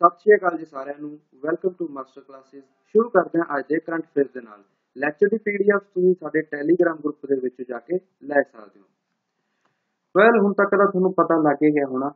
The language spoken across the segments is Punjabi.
ਸਤਿ ਸ਼੍ਰੀ ਅਕਾਲ ਜੀ ਸਾਰਿਆਂ ਨੂੰ। ਵੈਲਕਮ ਟੂ ਮਾਸਟਰ ਕਲਾਸਿਸ ਸ਼ੁਰੂ ਕਰਦੇ ਹਾਂ ਅੱਜ ਦੇ ਕਰੰਟ ਅਫੇਅਰਸ ਦੇ ਨਾਲ। ਲੈਕਚਰ ਦੀ ਪੀਡੀਐਫ ਤੁਸੀਂ ਸਾਡੇ ਟੈਲੀਗ੍ਰਾਮ ਗਰੁੱਪ ਦੇ ਵਿੱਚ ਜਾ ਕੇ ਲੈ ਸਕਦੇ ਹੋ। ਵੈਲ ਹੁਣ ਤੱਕ ਤਾਂ ਤੁਹਾਨੂੰ ਪਤਾ ਲੱਗ ਹੀ ਗਿਆ ਹੋਣਾ।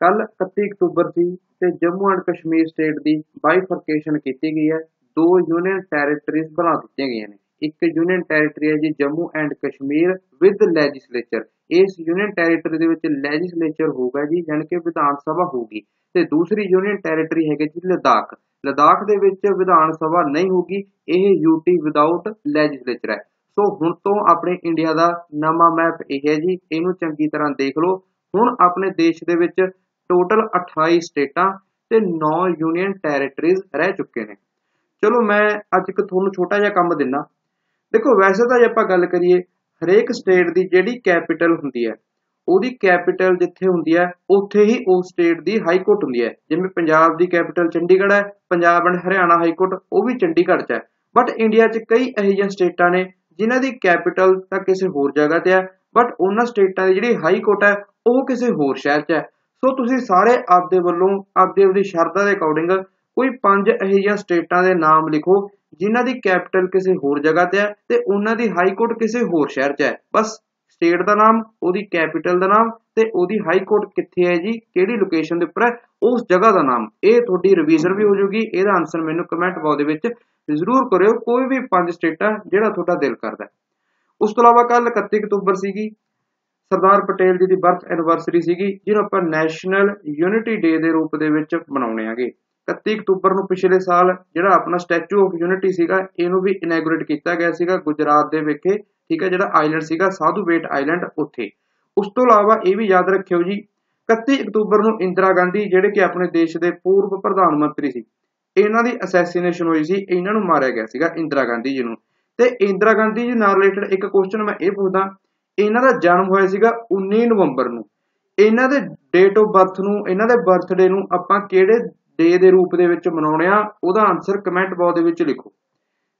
ਕੱਲ 31 ਅਕਤੂਬਰ ਦੀ ਤੇ ਜੰਮੂ ਐਂਡ ਕਸ਼ਮੀਰ ਸਟੇਟ ਦੀ ਬਾਈਫਰਕੇਸ਼ਨ ਕੀਤੀ ਗਈ ਹੈ। ਦੋ ਯੂਨੀਅਨ ਟੈਰੀਟਰੀਜ਼ ਬਣਾ ਦਿੱਤੀਆਂ ਗਈਆਂ ਨੇ। ਇੱਕ ਯੂਨੀਅਨ ਟੈਰੀਟਰੀ ਹੈ ਜੀ Jammu and Kashmir with legislature ਇਸ ਯੂਨੀਅਨ ਟੈਰੀਟਰੀ ਦੇ ਵਿੱਚ ਲੈਜਿਸਲੇਚਰ ਹੋਊਗਾ ਜੀ ਯਾਨੀ ਕਿ ਵਿਧਾਨ ਸਭਾ ਹੋਊਗੀ। ਤੇ ਦੂਸਰੀ ਯੂਨੀਅਨ ਟੈਰੀਟਰੀ ਹੈਗੀ ਜੀ ਲਦਾਖ। ਲਦਾਖ ਦੇ ਵਿੱਚ ਵਿਧਾਨ ਸਭਾ ਨਹੀਂ ਹੋਊਗੀ, ਇਹ ਯੂਟੀ ਵਿਦਆਊਟ ਲੈਜਿਸਲੇਚਰ ਹੈ। ਸੋ ਹੁਣ ਤੋਂ ਆਪਣੇ ਇੰਡੀਆ ਦਾ ਨਵਾਂ ਮੈਪ ਇਹ ਹੈ ਜੀ, ਇਹਨੂੰ ਚੰਗੀ ਤਰ੍ਹਾਂ ਦੇਖ ਲਓ। ਹੁਣ ਆਪਣੇ ਦੇਸ਼ ਦੇ ਵਿੱਚ ਟੋਟਲ 28 ਸਟੇਟਾਂ ਤੇ 9 ਯੂਨੀਅਨ ਟੈਰੀਟਰੀਜ਼ ਰਹਿ ਚੁੱਕੇ ਨੇ। ਚਲੋ ਮੈਂ ਅੱਜ ਇੱਕ ਤੁਹਾਨੂੰ ਛੋਟਾ ਜਿਹਾ ਕੰਮ ਦਿੰਨਾ ਦੇਖੋ, ਵੈਸੇ ਤਾਂ ਜੇ ਆਪਾਂ ਗੱਲ ਕਰੀਏ, ਹਰੇਕ ਸਟੇਟ ਦੀ ਜਿਹੜੀ ਕੈਪੀਟਲ ਹੁੰਦੀ ਹੈ, ਉਹਦੀ ਕੈਪੀਟਲ ਜਿੱਥੇ ਹੁੰਦੀ ਹੈ, ਉੱਥੇ ਹੀ ਉਸ ਸਟੇਟ ਦੀ ਹਾਈ ਕੋਰਟ ਹੁੰਦੀ ਹੈ। ਜਿਵੇਂ ਪੰਜਾਬ ਦੀ ਕੈਪੀਟਲ ਚੰਡੀਗੜ੍ਹ ਹੈ, Punjab and Haryana high court ਉਹ ਵੀ ਚੰਡੀਗੜ੍ਹ 'ਚ ਹੈ। ਬਟ ਇੰਡੀਆ 'ਚ ਕਈ ਇਹੋ ਜਿਹੀਆਂ ਸਟੇਟਾਂ ਨੇ, ਜਿਨ੍ਹਾਂ ਦੀ ਕੈਪੀਟਲ ਤਾਂ ਕਿਸੇ ਹੋਰ ਜਗ੍ਹਾ ਤੇ ਹੈ ਬਟ ਉਹਨਾਂ ਸਟੇਟਾਂ ਦੀ ਜਿਹੜੀ ਹਾਈ ਕੋਰਟ ਹੈ, ਉਹ ਕਿਸੇ ਹੋਰ ਸ਼ਹਿਰ 'ਚ ਹੈ। ਸੋ ਤੁਸੀਂ ਸਾਰੇ ਆਪਦੇ ਵੱਲੋਂ, ਆਪਦੇ ਆਪਦੀ ਸ਼ਰਤਾਂ ਦੇ ਅਕੋਰਡਿੰਗ ਕੋਈ ਪੰਜ ਇਹੋ ਸਟੇਟਾਂ ਦੇ ਨਾਮ ਲਿਖੋ ਜਿਨ੍ਹਾਂ ਦੀ ਕੈਪੀਟਲ ਕਿਸੇ ਹੋਰ ਜਗ੍ਹਾ ਤੇ ਹੈ ਤੇ ਉਹਨਾਂ ਦੀ ਹਾਈ ਕੋਰਟ ਕਿਸੇ ਹੋਰ ਸ਼ਹਿਰ 'ਚ ਹੈ। ਬਸ ਸਟੇਟ ਦਾ ਨਾਮ, ਉਹਦੀ ਕੈਪੀਟਲ ਦਾ ਨਾਮ ਤੇ ਉਹਦੀ ਹਾਈ ਕੋਰਟ ਕਿੱਥੇ ਹੈ ਜੀ, ਕਿਹੜੀ ਲੋਕੇਸ਼ਨ ਦੇ ਉੱਪਰ ਹੈ, ਉਸ ਜਗ੍ਹਾ ਦਾ ਨਾਮ। ਇਹ ਤੁਹਾਡੀ ਰਿਵੀਜ਼ਨ ਵੀ ਹੋ ਜਾਊਗੀ, ਇਹਦਾ ਆਨਸਰ ਮੈਨੂੰ ਕਮੈਂਟ ਬਾਕਸ ਦੇ ਵਿੱਚ ਜ਼ਰੂਰ ਕਰਿਓ। ਕੋਈ ਵੀ ਪੰਜ ਸਟੇਟਾਂ ਜਿਹੜਾ ਤੁਹਾਡਾ ਦਿਲ ਕਰਦਾ ਉਸ ਤੋਂ ਇਲਾਵਾ ਕੱਲ 31 ਅਕਤੂਬਰ ਸੀਗੀ, ਸਰਦਾਰ ਪਟੇਲ ਜੀ ਦੀ ਬਰਥ ਐਨਵਰਸਰੀ ਸੀਗੀ, ਜਿਹਨੂੰ ਆਪਾਂ ਨੈਸ਼ਨਲ ਯੂਨਿਟੀ ਡੇ ਦੇ ਰੂਪ ਦੇ ਵਿੱਚ ਮਨਾਉਣੇ ਆਗੇ। 31 ਅਕਤੂਬਰ ਨੂੰ ਪਿਛਲੇ ਸਾਲ ਜਿਹੜਾ ਆਪਣਾ ਸਟੈਚੂ ਆਫ ਯੂਨਿਟੀ ਸੀਗਾ, ਇਹਨੂੰ ਵੀ ਇਨੈਗੋਰੇਟ ਕੀਤਾ ਗਿਆ ਸੀਗਾ ਗੁਜਰਾਤ ਦੇ ਵਿਖੇ, ਠੀਕ ਹੈ, ਜਿਹੜਾ ਆਈਲੈਂਡ ਸੀਗਾ, ਸਾਧੂ ਬੇਟ ਆਈਲੈਂਡ ਉੱਥੇ। ਉਸ ਤੋਂ ਇਲਾਵਾ ਇਹ ਵੀ ਯਾਦ ਰੱਖਿਓ ਜੀ 31 ਅਕਤੂਬਰ ਨੂੰ ਇੰਦਰਾ ਗਾਂਧੀ ਜਿਹੜੇ ਕਿ ਆਪਣੇ ਦੇਸ਼ ਦੇ ਪੂਰਵ ਪ੍ਰਧਾਨ ਮੰਤਰੀ ਸੀ, ਇਹਨਾਂ ਦੀ ਅਸੈਸੀਨੇਸ਼ਨ ਹੋਈ ਸੀ, ਇਹਨਾਂ ਨੂੰ ਮਾਰਿਆ ਗਿਆ ਸੀਗਾ ਇੰਦਰਾ ਗਾਂਧੀ ਜੀ ਨੂੰ। ਤੇ ਇੰਦਰਾ ਗਾਂਧੀ ਜੀ ਨਾਲ ਰਿਲੇਟਡ ਇੱਕ ਕੁਐਸਚਨ ਮੈਂ ਇਹ ਪੁੱਛਦਾ, ਇਹਨਾਂ ਦਾ ਜਨਮ ਹੋਇਆ ਸੀਗਾ 19 ਨਵੰਬਰ ਨੂੰ। ਇਹਨਾਂ ਦੇ ਡੇਟ ਆਫ ਬਰਥ ਨੂੰ, ਇਹਨਾਂ ਦੇ ਬਰਥਡੇ ਨੂੰ ਆਪਾਂ ਕਿਹੜੇ ਡੇ ਦੇ ਰੂਪ ਦੇ ਵਿੱਚ ਮਨਾਉਣੇ ਉਹਦਾ ਆਨਸਰ ਕਮੈਂਟ ਬਾਕਸ ਦੇ ਵਿੱਚ ਲਿਖੋ।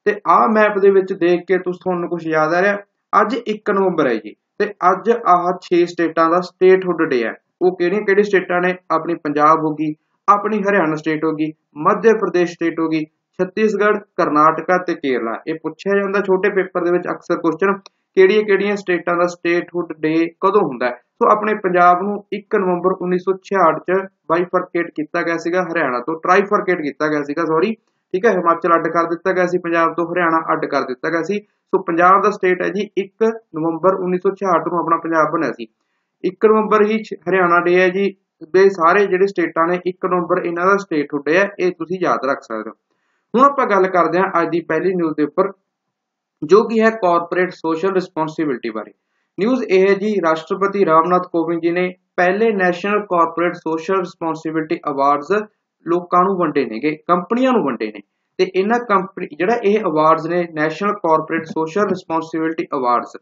ਤੇ ਆਹ ਮੈਪ ਦੇ ਵਿੱਚ ਦੇਖ ਕੇ ਤੁਸੀਂ ਤੁਹਾਨੂੰ ਕੁਝ ਯਾਦ ਆ ਰਿਹਾ, ਅੱਜ 1 ਨਵੰਬਰ ਹੈ ਜੀ, ਤੇ ਅੱਜ ਆਹ 6 ਸਟੇਟਾਂ ਦਾ ਸਟੇਟਹੁੱਡ ਡੇ ਹੈ। ਉਹ ਕਿਹੜੀਆਂ ਕਿਹੜੀ ਸਟੇਟਾਂ ਨੇ? ਆਪਣੀ ਪੰਜਾਬ ਹੋ ਗਈ, ਆਪਣੀ ਹਰਿਆਣਾ ਸਟੇਟ ਹੋ ਗਈ, ਮੱਧ ਪ੍ਰਦੇਸ਼ ਸਟੇਟ ਹੋ ਗਈ, ਛੱਤੀਸਗੜ੍ਹ, ਕਰਨਾਟਕਾ ਤੇ ਕੇਰਲਾ। ਇਹ ਪੁੱਛਿਆ ਜਾਂਦਾ, ਛੋਟੇ ਪੇਪਰ ਦੇ ਵਿੱਚ ਅਕਸਰ ਕੁਐਸਚਨ ਕਿਹੜੀਆਂ ਕਿਹੜੀਆਂ ਸਟੇਟਾਂ ਦਾ ਸਟੇਟਹੁੱਡ ਡੇ ਕਦੋਂ ਹੁੰਦਾ ਹੈ? ਸੋ ਆਪਣੇ ਪੰਜਾਬ ਨੂੰ 1 ਨਵੰਬਰ 1966 ਚ ਬਾਈਫਰਕੇਟ ਕੀਤਾ ਗਿਆ ਸੀਗਾ, ਹਰਿਆਣਾ ਤੋਂ ਟ੍ਰਾਈਫਰਕੇਟ ਕੀਤਾ ਗਿਆ ਸੀਗਾ ਸੌਰੀ ਠੀਕ ਹੈ, ਹਿਮਾਚਲ ਅੱਡ ਕਰ ਦਿੱਤਾ ਗਿਆ ਸੀ, ਪੰਜਾਬ ਤੋਂ ਹਰਿਆਣਾ ਅੱਡ ਕਰ ਦਿੱਤਾ ਗਿਆ ਸੀ। ਸੋ ਪੰਜਾਬ ਦਾ ਸਟੇਟ ਹੈ ਜੀ 1 ਨਵੰਬਰ 1966 ਨੂੰ ਆਪਣਾ ਪੰਜਾਬ ਬਣਿਆ ਸੀ। 1 ਨਵੰਬਰ ਹੀ ਹਰਿਆਣਾ ਡੇ ਹੈ ਜੀ, ਦੇ ਸਾਰੇ ਜਿਹੜੇ ਸਟੇਟਾਂ ਨੇ 1 ਨਵੰਬਰ ਇਹਨਾਂ ਦਾ ਸਟੇਟ ਹੁੱਡ ਹੈ ਇਹ ਤੁਸੀਂ ਯਾਦ ਰੱਖ ਸਕਦੇ ਹੋ। ਹੁਣ ਆਪਾਂ ਗੱਲ ਕਰਦੇ ਹਾਂ ਅੱਜ ਦੀ ਪਹਿਲੀ ਨਿਊਜ਼ ਦੇ ਉੱਪਰ, ਜੋ ਕਿ ਹੈ ਕਾਰਪੋਰੇਟ ਸੋਸ਼ਲ ਰਿਸਪੌਂਸਿਬਿਲਟੀ ਬਾਰੇ। ਨਿਊਜ਼ ਇਹ ਹੈ ਜੀ, ਰਾਸ਼ਟਰਪਤੀ ਰਾਮਨਾਥ ਕੋਵਿੰਦ ਜੀ ਨੇ ਪਹਿਲੇ national corporate social responsibility awards ਲੋਕਾਂ ਨੂੰ ਵੰਡੇ ਨੇਗੇ, ਕੰਪਨੀਆਂ ਨੂੰ ਵੰਡੇ ਨੇ। ਤੇ ਇਹਨਾਂ ਕੰਪਨੀ, ਜਿਹੜਾ ਇਹ ਅਵਾਰਡਸ ਨੇ, national corporate social responsibility awards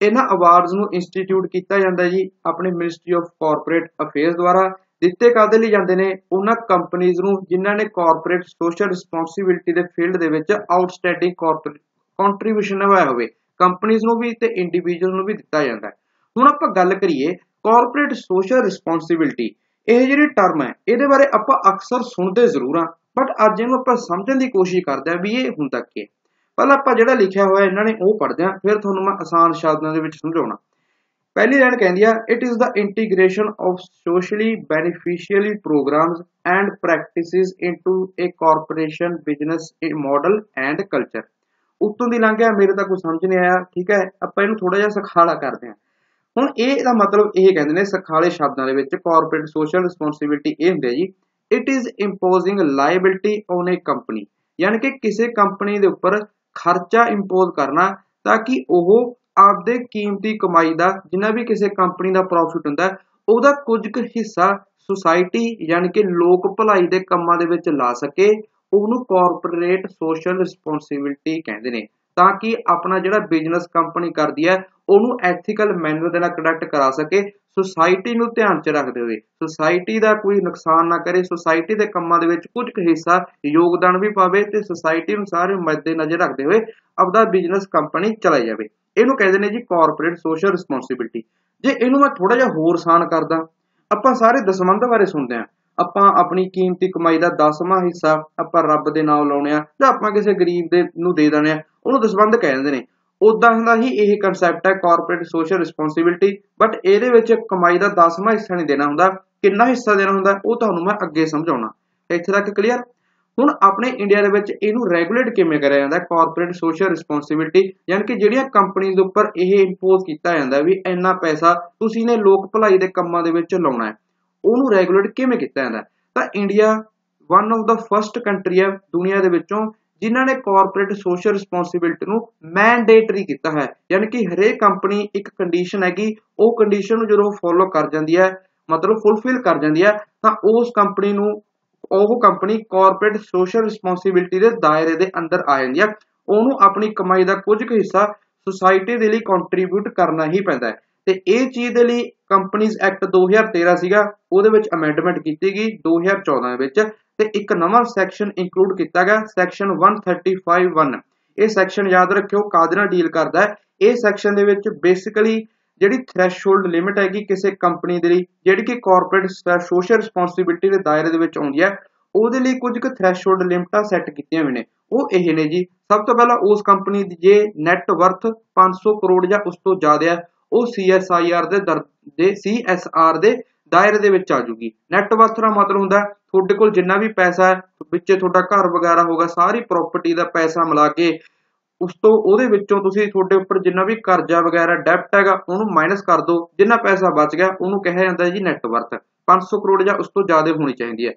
ਇਹਨਾਂ ਅਵਾਰਡਸ ਨੂੰ ਇੰਸਟੀਚਿਊਟ ਕੀਤਾ ਜਾਂਦਾ ਜੀ ਆਪਣੇ ਮਿਨਿਸਟਰੀ ਆਫ ਕਾਰਪੋਰੇਟ ਅਫੇਅਰਸ ਦੁਆਰਾ। ਦਿੱਤੇ ਕਾਦੇ ਲਈ ਜਾਂਦੇ ਨੇ? ਉਹਨਾਂ ਕੰਪਨੀਆਂ ਨੂੰ ਜਿਨ੍ਹਾਂ ਨੇ ਕਾਰਪੋਰੇਟ ਸੋਸ਼ਲ ਰਿਸਪੌਂਸਿਬਿਲਟੀ ਦੇ ਫੀਲਡ ਦੇ ਵਿੱਚ ਆਊਟਸਟੈਂਡਿੰਗ ਕਾਰਪੋਰੇਟ ਕੰਟਰੀਬਿਊਸ਼ਨ ਨਿਭਾਇਆ ਹੋਵੇ। ਕੰਪਨੀਆਂ ਨੂੰ ਵੀ ਤੇ ਇੰਡੀਵਿਜੂਅਲ ਨੂੰ ਵੀ ਦਿੱਤਾ ਜਾਂਦਾ ਹੈ। ਹੁਣ ਆਪਾਂ ਗੱਲ ਕਰੀਏ ਕਾਰਪੋਰੇਟ ਸੋਸ਼ਲ ਰਿਸਪੌਂਸਿਬਿਲਟੀ ਇਹ ਜਿਹੜੀ ਟਰਮ ਹੈ, ਇਹਦੇ ਬਾਰੇ ਆਪਾਂ ਅਕਸਰ ਸੁਣਦੇ ਜ਼ਰੂਰ ਹਾਂ ਬਟ ਅੱਜ ਇਹਨੂੰ ਆਪਾਂ ਸਮਝਣ ਦੀ ਕੋਸ਼ਿਸ਼ ਕਰਦੇ ਹਾਂ ਵੀ ਇਹ ਹੁੰਦਾ ਕੀ ਹੈ। ਪਹਿਲਾਂ ਆਪਾਂ ਜਿਹੜਾ ਲਿਖਿਆ ਹੋਇਆ ਇਹਨਾਂ ਨੇ ਉਹ ਪੜ੍ਹਦੇ ਹਾਂ, ਫਿਰ ਤੁਹਾਨੂੰ ਮੈਂ ਆਸਾਨ ਸ਼ਬਦਾਂ ਦੇ ਵਿੱਚ ਸਮਝਾਉਣਾ। ਪਹਿਲੀ ਲਾਈਨ ਕਹਿੰਦੀ ਆ it is the integration of socially beneficially programmes and practices into a corporation business model and culture ਉੱਤੋਂ ਦੀ ਲੰਘਿਆ ਮੇਰੇ ਤਾਂ ਕੋਈ ਸਮਝ ਨਹੀਂ ਆਇਆ, ਠੀਕ ਹੈ, ਆਪਾਂ ਇਹਨੂੰ ਥੋੜਾ ਜਿਹਾ ਸਖਾਲਾ ਕਰਦੇ ਹਾਂ। ਹੁਣ ਇਹ ਦਾ ਮਤਲਬ ਇਹ ਕਹਿੰਦੇ ਨੇ ਸਖਾਲੇ ਸ਼ਬਦਾਂ ਦੇ ਵਿੱਚ ਕਾਰਪੋਰੇਟ ਸੋਸ਼ਲ ਰਿਸਪੌਂਸਿਬਿਲਟੀ ਇਹ ਹੁੰਦੀ ਹੈ ਜੀ it is imposing liability on a company ਯਾਨੀ ਕਿ ਕਿਸੇ ਕੰਪਨੀ ਦੇ ਉੱਪਰ ਖਰਚਾ ਇੰਪੋਜ਼ ਕਰਨਾ ਤਾਂ ਕਿ ਉਹ ਆਪਦੇ ਕੀਮਤੀ ਕਮਾਈ ਦਾ, ਜਿੰਨਾ ਵੀ ਕਿਸੇ ਕੰਪਨੀ ਦਾ ਪ੍ਰੋਫਿਟ ਹੁੰਦਾ ਉਹਦਾ ਕੁਝ ਕੁ ਹਿੱਸਾ ਸੁਸਾਇਟੀ ਯਾਨੀ ਕਿ ਲੋਕ ਭਲਾਈ ਦੇ ਕੰਮਾਂ ਦੇ ਵਿੱਚ ਲਾ ਸਕੇ ਉਹਨੂੰ ਕਾਰਪੋਰੇਟ ਸੋਸ਼ਲ ਰਿਸਪੌਂਸਿਬਿਲਟੀ ਕਹਿੰਦੇ ਨੇ, ਤਾਂ ਕਿ ਆਪਣਾ ਜਿਹੜਾ ਬਿਜ਼ਨਸ ਕੰਪਨੀ ਕਰਦੀ ਹੈ, ਉਹਨੂੰ ਐਥੀਕਲ ਮੈਨਰ ਦੇ ਨਾਲ ਕੰਡਕਟ ਕਰਾ ਸਕੇ ਸੁਸਾਇਟੀ ਨੂੰ ਧਿਆਨ 'ਚ ਰੱਖਦੇ ਹੋਏ। ਸੁਸਾਇਟੀ ਦਾ ਕੋਈ ਨੁਕਸਾਨ ਨਾ ਕਰੇ ਸੁਸਾਇਟੀ ਦੇ ਕੰਮਾਂ ਦੇ ਵਿੱਚ ਕੁਝ ਕੁ ਹਿੱਸਾ ਯੋਗਦਾਨ ਵੀ ਪਾਵੇ ਤੇ ਸੁਸਾਇਟੀ ਨੂੰ ਸਾਰੇ ਮੱਦੇ ਨਜ਼ਰ ਰੱਖਦੇ ਹੋਏ ਆਪਦਾ ਬਿਜ਼ਨਸ ਕੰਪਨੀ ਚਲਾਈ ਜਾਵੇ। ਇਹਨੂੰ ਕਹਿੰਦੇ ਨੇ ਜੀ ਕਾਰਪੋਰੇਟ ਸੋਸ਼ਲ ਰਿਸਪੌਂਸਿਬਿਲਟੀ ਜੇ ਇਹਨੂੰ ਮੈਂ ਥੋੜਾ ਜਿਹਾ ਹੋਰ ਆਸਾਨ ਕਰਦਾ, ਆਪਾਂ ਸਾਰੇ ਦਸਵੰਧ ਬਾਰੇ ਸੁਣਦੇ ਆਂ ਆਪਾਂ ਆਪਣੀ ਕੀਮਤੀ ਕਮਾਈ ਦਾ 10ਵਾਂ ਹਿੱਸਾ ਆਪਾਂ ਰੱਬ ਦੇ ਨਾਮ ਲਾਉਣੇ ਆ ਜਾਂ ਆਪਾਂ ਕਿਸੇ ਗਰੀਬ ਦੇ ਨੂੰ ਦੇ ਦੇਣੇ ਆ, ਉਹਨੂੰ ਦਸਵੰਦ ਕਹਿ ਦਿੰਦੇ ਨੇ। ਉਦਾਂ ਹੁੰਦਾ ਹੀ ਇਹ ਕਨਸੈਪਟ ਹੈ ਕਾਰਪੋਰੇਟ ਸੋਸ਼ਲ ਰਿਸਪੌਂਸਿਬਿਲਟੀ ਬਟ ਇਹਦੇ ਵਿੱਚ ਕਮਾਈ ਦਾ 10ਵਾਂ ਹਿੱਸਾ ਨਹੀਂ ਦੇਣਾ ਹੁੰਦਾ। ਕਿੰਨਾ ਹਿੱਸਾ ਦੇਣਾ ਹੁੰਦਾ, ਉਹ ਤੁਹਾਨੂੰ ਮੈਂ ਅੱਗੇ ਸਮਝਾਉਣਾ। ਇੱਥੇ ਤੱਕ ਕਲੀਅਰ ਹੁਣ ਆਪਣੇ ਇੰਡੀਆ ਦੇ ਵਿੱਚ ਇਹਨੂੰ ਰੈਗੂਲੇਟ ਕਿਵੇਂ ਕਰਿਆ ਜਾਂਦਾ? ਕਾਰਪੋਰੇਟ ਸੋਸ਼ਲ ਰਿਸਪੌਂਸਿਬਿਲਟੀ ਯਾਨੀ ਕਿ ਜਿਹੜੀਆਂ ਕੰਪਨੀਆਂ ਦੇ ਉੱਪਰ ਇਹ ਇੰਪੋਜ਼ ਕੀਤਾ ਜਾਂਦਾ ਵੀ ਇੰਨਾ ਪੈਸਾ ਤੁਸੀਂ ਨੇ ਲੋਕ ਭਲਾਈ ਦੇ ਕੰਮਾਂ ਦੇ ਵਿੱਚ ਲਾਉਣਾ ਹੈ। ਉਹਨੂੰ ਰੈਗੂਲੇਟ ਕਿਵੇਂ ਕੀਤਾ ਜਾਂਦਾ? ਤਾਂ India one of the first country ਹੈ ਦੁਨੀਆ ਦੇ ਵਿੱਚੋਂ ਜਿਨ੍ਹਾਂ ਨੇ ਕਾਰਪੋਰੇਟ ਸੋਸ਼ਲ ਰਿਸਪੌਂਸਿਬਿਲਟੀ ਨੂੰ ਮੈਂਡੇਟਰੀ ਕੀਤਾ ਹੈ। ਯਾਨੀ ਕਿ ਹਰੇਕ ਕੰਪਨੀ ਇੱਕ ਕੰਡੀਸ਼ਨ ਹੈਗੀ, ਉਹ ਕੰਡੀਸ਼ਨ ਨੂੰ ਜਦੋਂ ਫੋਲੋ ਕਰ ਜਾਂਦੀ ਹੈ, ਮਤਲਬ ਫੁੱਲਫਿਲ ਕਰ ਜਾਂਦੀ ਹੈ, ਤਾਂ ਉਸ ਕੰਪਨੀ ਨੂੰ ਉਹ ਕੰਪਨੀ ਕਾਰਪੋਰੇਟ ਸੋਸ਼ਲ ਰਿਸਪੌਂਸਿਬਿਲਟੀ ਦੇ ਦਾਇਰੇ ਦੇ ਅੰਦਰ ਆ ਜਾਂਦੀ ਹੈ। ਉਹਨੂੰ ਆਪਣੀ ਕਮਾਈ ਦਾ ਕੁਝ ਕੁ ਹਿੱਸਾ ਸੁਸਾਇਟੀ ਦੇ ਲਈ ਕੰਟਰੀਬਿਊਟ ਕਰਨਾ ਹੀ ਪੈਂਦਾ ਹੈ। ਤੇ ਇਹ ਚੀਜ਼ ਦੇ ਲਈ ਕੰਪਨੀਜ਼ ਐਕਟ 2013 ਸੀਗਾ, ਉਹਦੇ ਵਿੱਚ ਅਮੈਂਡਮੈਂਟ ਕੀਤੀ ਗਈ 2014 ਦੇ ਵਿੱਚ ਤੇ ਇੱਕ ਨਵਾਂ ਸੈਕਸ਼ਨ ਇਨਕਲੂਡ ਕੀਤਾ ਗਿਆ ਸੈਕਸ਼ਨ 1351 ਇਹ ਸੈਕਸ਼ਨ ਯਾਦ ਰੱਖਿਓ ਕਾਦੇ ਨਾਲ ਡੀਲ ਕਰਦਾ ਹੈ। ਇਹ ਸੈਕਸ਼ਨ ਦੇ ਵਿੱਚ ਬੇਸਿਕਲੀ ਜਿਹੜੀ ਥ੍ਰੈਸ਼ਹੋਲਡ ਲਿਮਿਟ ਹੈਗੀ ਕਿਸੇ ਕੰਪਨੀ ਦੇ ਲਈ, ਜਿਹੜੀ ਕਿ ਕਾਰਪੋਰੇਟ ਸੋਸ਼ਲ ਰਿਸਪੌਂਸਿਬਿਲਟੀ ਦੇ ਦਾਇਰੇ ਦੇ ਵਿੱਚ ਆਉਂਦੀ ਹੈ, ਉਹਦੇ ਲਈ ਕੁਝ ਕੁ ਥ੍ਰੈਸ਼ਹੋਲਡ ਲਿਮਟਾਂ ਸੈੱਟ ਕੀਤੀਆਂ ਹੋਈਆਂ ਨੇ। ਉਹ ਇਹ ਨੇ ਜੀ। ਸਭ ਤੋਂ ਪਹਿਲਾਂ ਉਸ ਕੰਪਨੀ ਦੀ ਜੇ ਨੈਟ ਵਰਥ 500 ਕਰੋੜ ਜਾਂ ਉਸ ਤੋਂ ਜ਼ਿਆਦਾ ਹੈ ਉਹ CSIR ਦੇ ਦਰ ਦੇ CSR ਦੇ ਦਾਇਰੇ ਦੇ ਵਿੱਚ ਆ ਜੂਗੀ। ਨੈਟ ਵਰਥ ਦਾ ਮਤਲਬ ਹੁੰਦਾ ਤੁਹਾਡੇ ਕੋਲ ਜਿੰਨਾ ਵੀ ਪੈਸਾ ਹੈ, ਵਿੱਚੇ ਤੁਹਾਡਾ ਘਰ ਵਗੈਰਾ ਹੋਗਾ ਸਾਰੀ ਪ੍ਰਾਪਰਟੀ ਦਾ ਪੈਸਾ ਮਿਲਾ ਕੇ ਉਸ ਤੋਂ ਉਹਦੇ ਵਿੱਚੋਂ ਤੁਸੀਂ ਤੁਹਾਡੇ ਉੱਪਰ ਜਿੰਨਾ ਵੀ ਕਰਜ਼ਾ ਵਗੈਰਾ ਡੈਪਟ ਹੈਗਾ, ਉਹਨੂੰ ਮਾਈਨਸ ਕਰ ਦਿਓ। ਜਿੰਨਾ ਪੈਸਾ ਬਚ ਗਿਆ, ਉਹਨੂੰ ਕਿਹਾ ਜਾਂਦਾ ਜੀ ਨੈਟ ਵਰਥ 500 ਕਰੋੜ ਜਾਂ ਉਸ ਤੋਂ ਜ਼ਿਆਦਾ ਹੋਣੀ ਚਾਹੀਦੀ ਹੈ।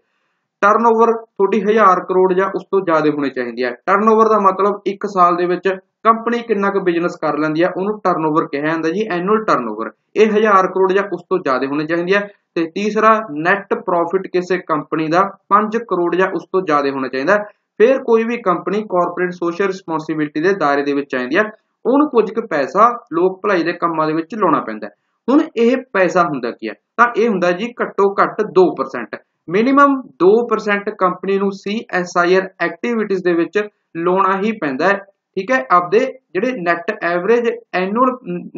ਟਰਨਓਵਰ ਤੁਹਾਡੀ 1000 ਕਰੋੜ ਜਾਂ ਉਸ ਤੋਂ ਜ਼ਿਆਦਾ ਹੋਣੀ ਚਾਹੀਦੀ ਹੈ। ਟਰਨਓਵਰ ਦਾ ਮਤਲਬ 1 ਸਾਲ ਦੇ ਵਿੱਚ ਕੰਪਨੀ ਕਿੰਨਾ ਕੁ ਬਿਜ਼ਨਸ ਕਰ ਲੈਂਦੀ ਹੈ ਉਹਨੂੰ ਟਰਨਓਵਰ ਕਿਹਾ ਜਾਂਦਾ ਜੀ ਐਨੂਅਲ ਟਰਨਓਵਰ ਇਹ 1000 ਕਰੋੜ ਜਾਂ ਉਸ ਤੋਂ ਜ਼ਿਆਦਾ ਹੋਣੀ ਚਾਹੀਦੀ ਹੈ ਤੇ ਤੀਸਰਾ ਨੈਟ ਪ੍ਰੋਫਿਟ ਕਿਸੇ ਕੰਪਨੀ ਦਾ 5 ਕਰੋੜ ਜਾਂ ਉਸ ਤੋਂ ਜ਼ਿਆਦਾ ਹੋਣਾ ਚਾਹੀਦਾ। ਫਿਰ ਕੋਈ ਵੀ ਕੰਪਨੀ ਕਾਰਪੋਰੇਟ ਸੋਸ਼ਲ ਰਿਸਪੌਂਸਿਬਿਲਟੀ ਦੇ ਦਾਇਰੇ ਦੇ ਵਿੱਚ ਆਉਂਦੀ ਹੈ ਉਹਨੂੰ ਕੁਝ ਕੁ ਪੈਸਾ ਲੋਕ ਭਲਾਈ ਦੇ ਕੰਮਾਂ ਦੇ ਵਿੱਚ ਲਾਉਣਾ ਪੈਂਦਾ ਹੁਣ ਇਹ ਪੈਸਾ ਹੁੰਦਾ ਕੀ ਹੈ ਤਾਂ ਇਹ ਹੁੰਦਾ ਜੀ ਘੱਟੋ ਘੱਟ 2% ਮਿਨੀਮਮ 2% ਕੰਪਨੀ ਨੂੰ CSIR ਐਕਟੀਵਿਟੀਜ਼ ਦੇ ਵਿੱਚ ਲਾਉਣਾ ਹੀ ਪੈਂਦਾ ਠੀਕ ਹੈ? ਆਪਦੇ ਜਿਹੜੇ ਨੈਟ ਐਵਰੇਜ ਐਨੂਅਲ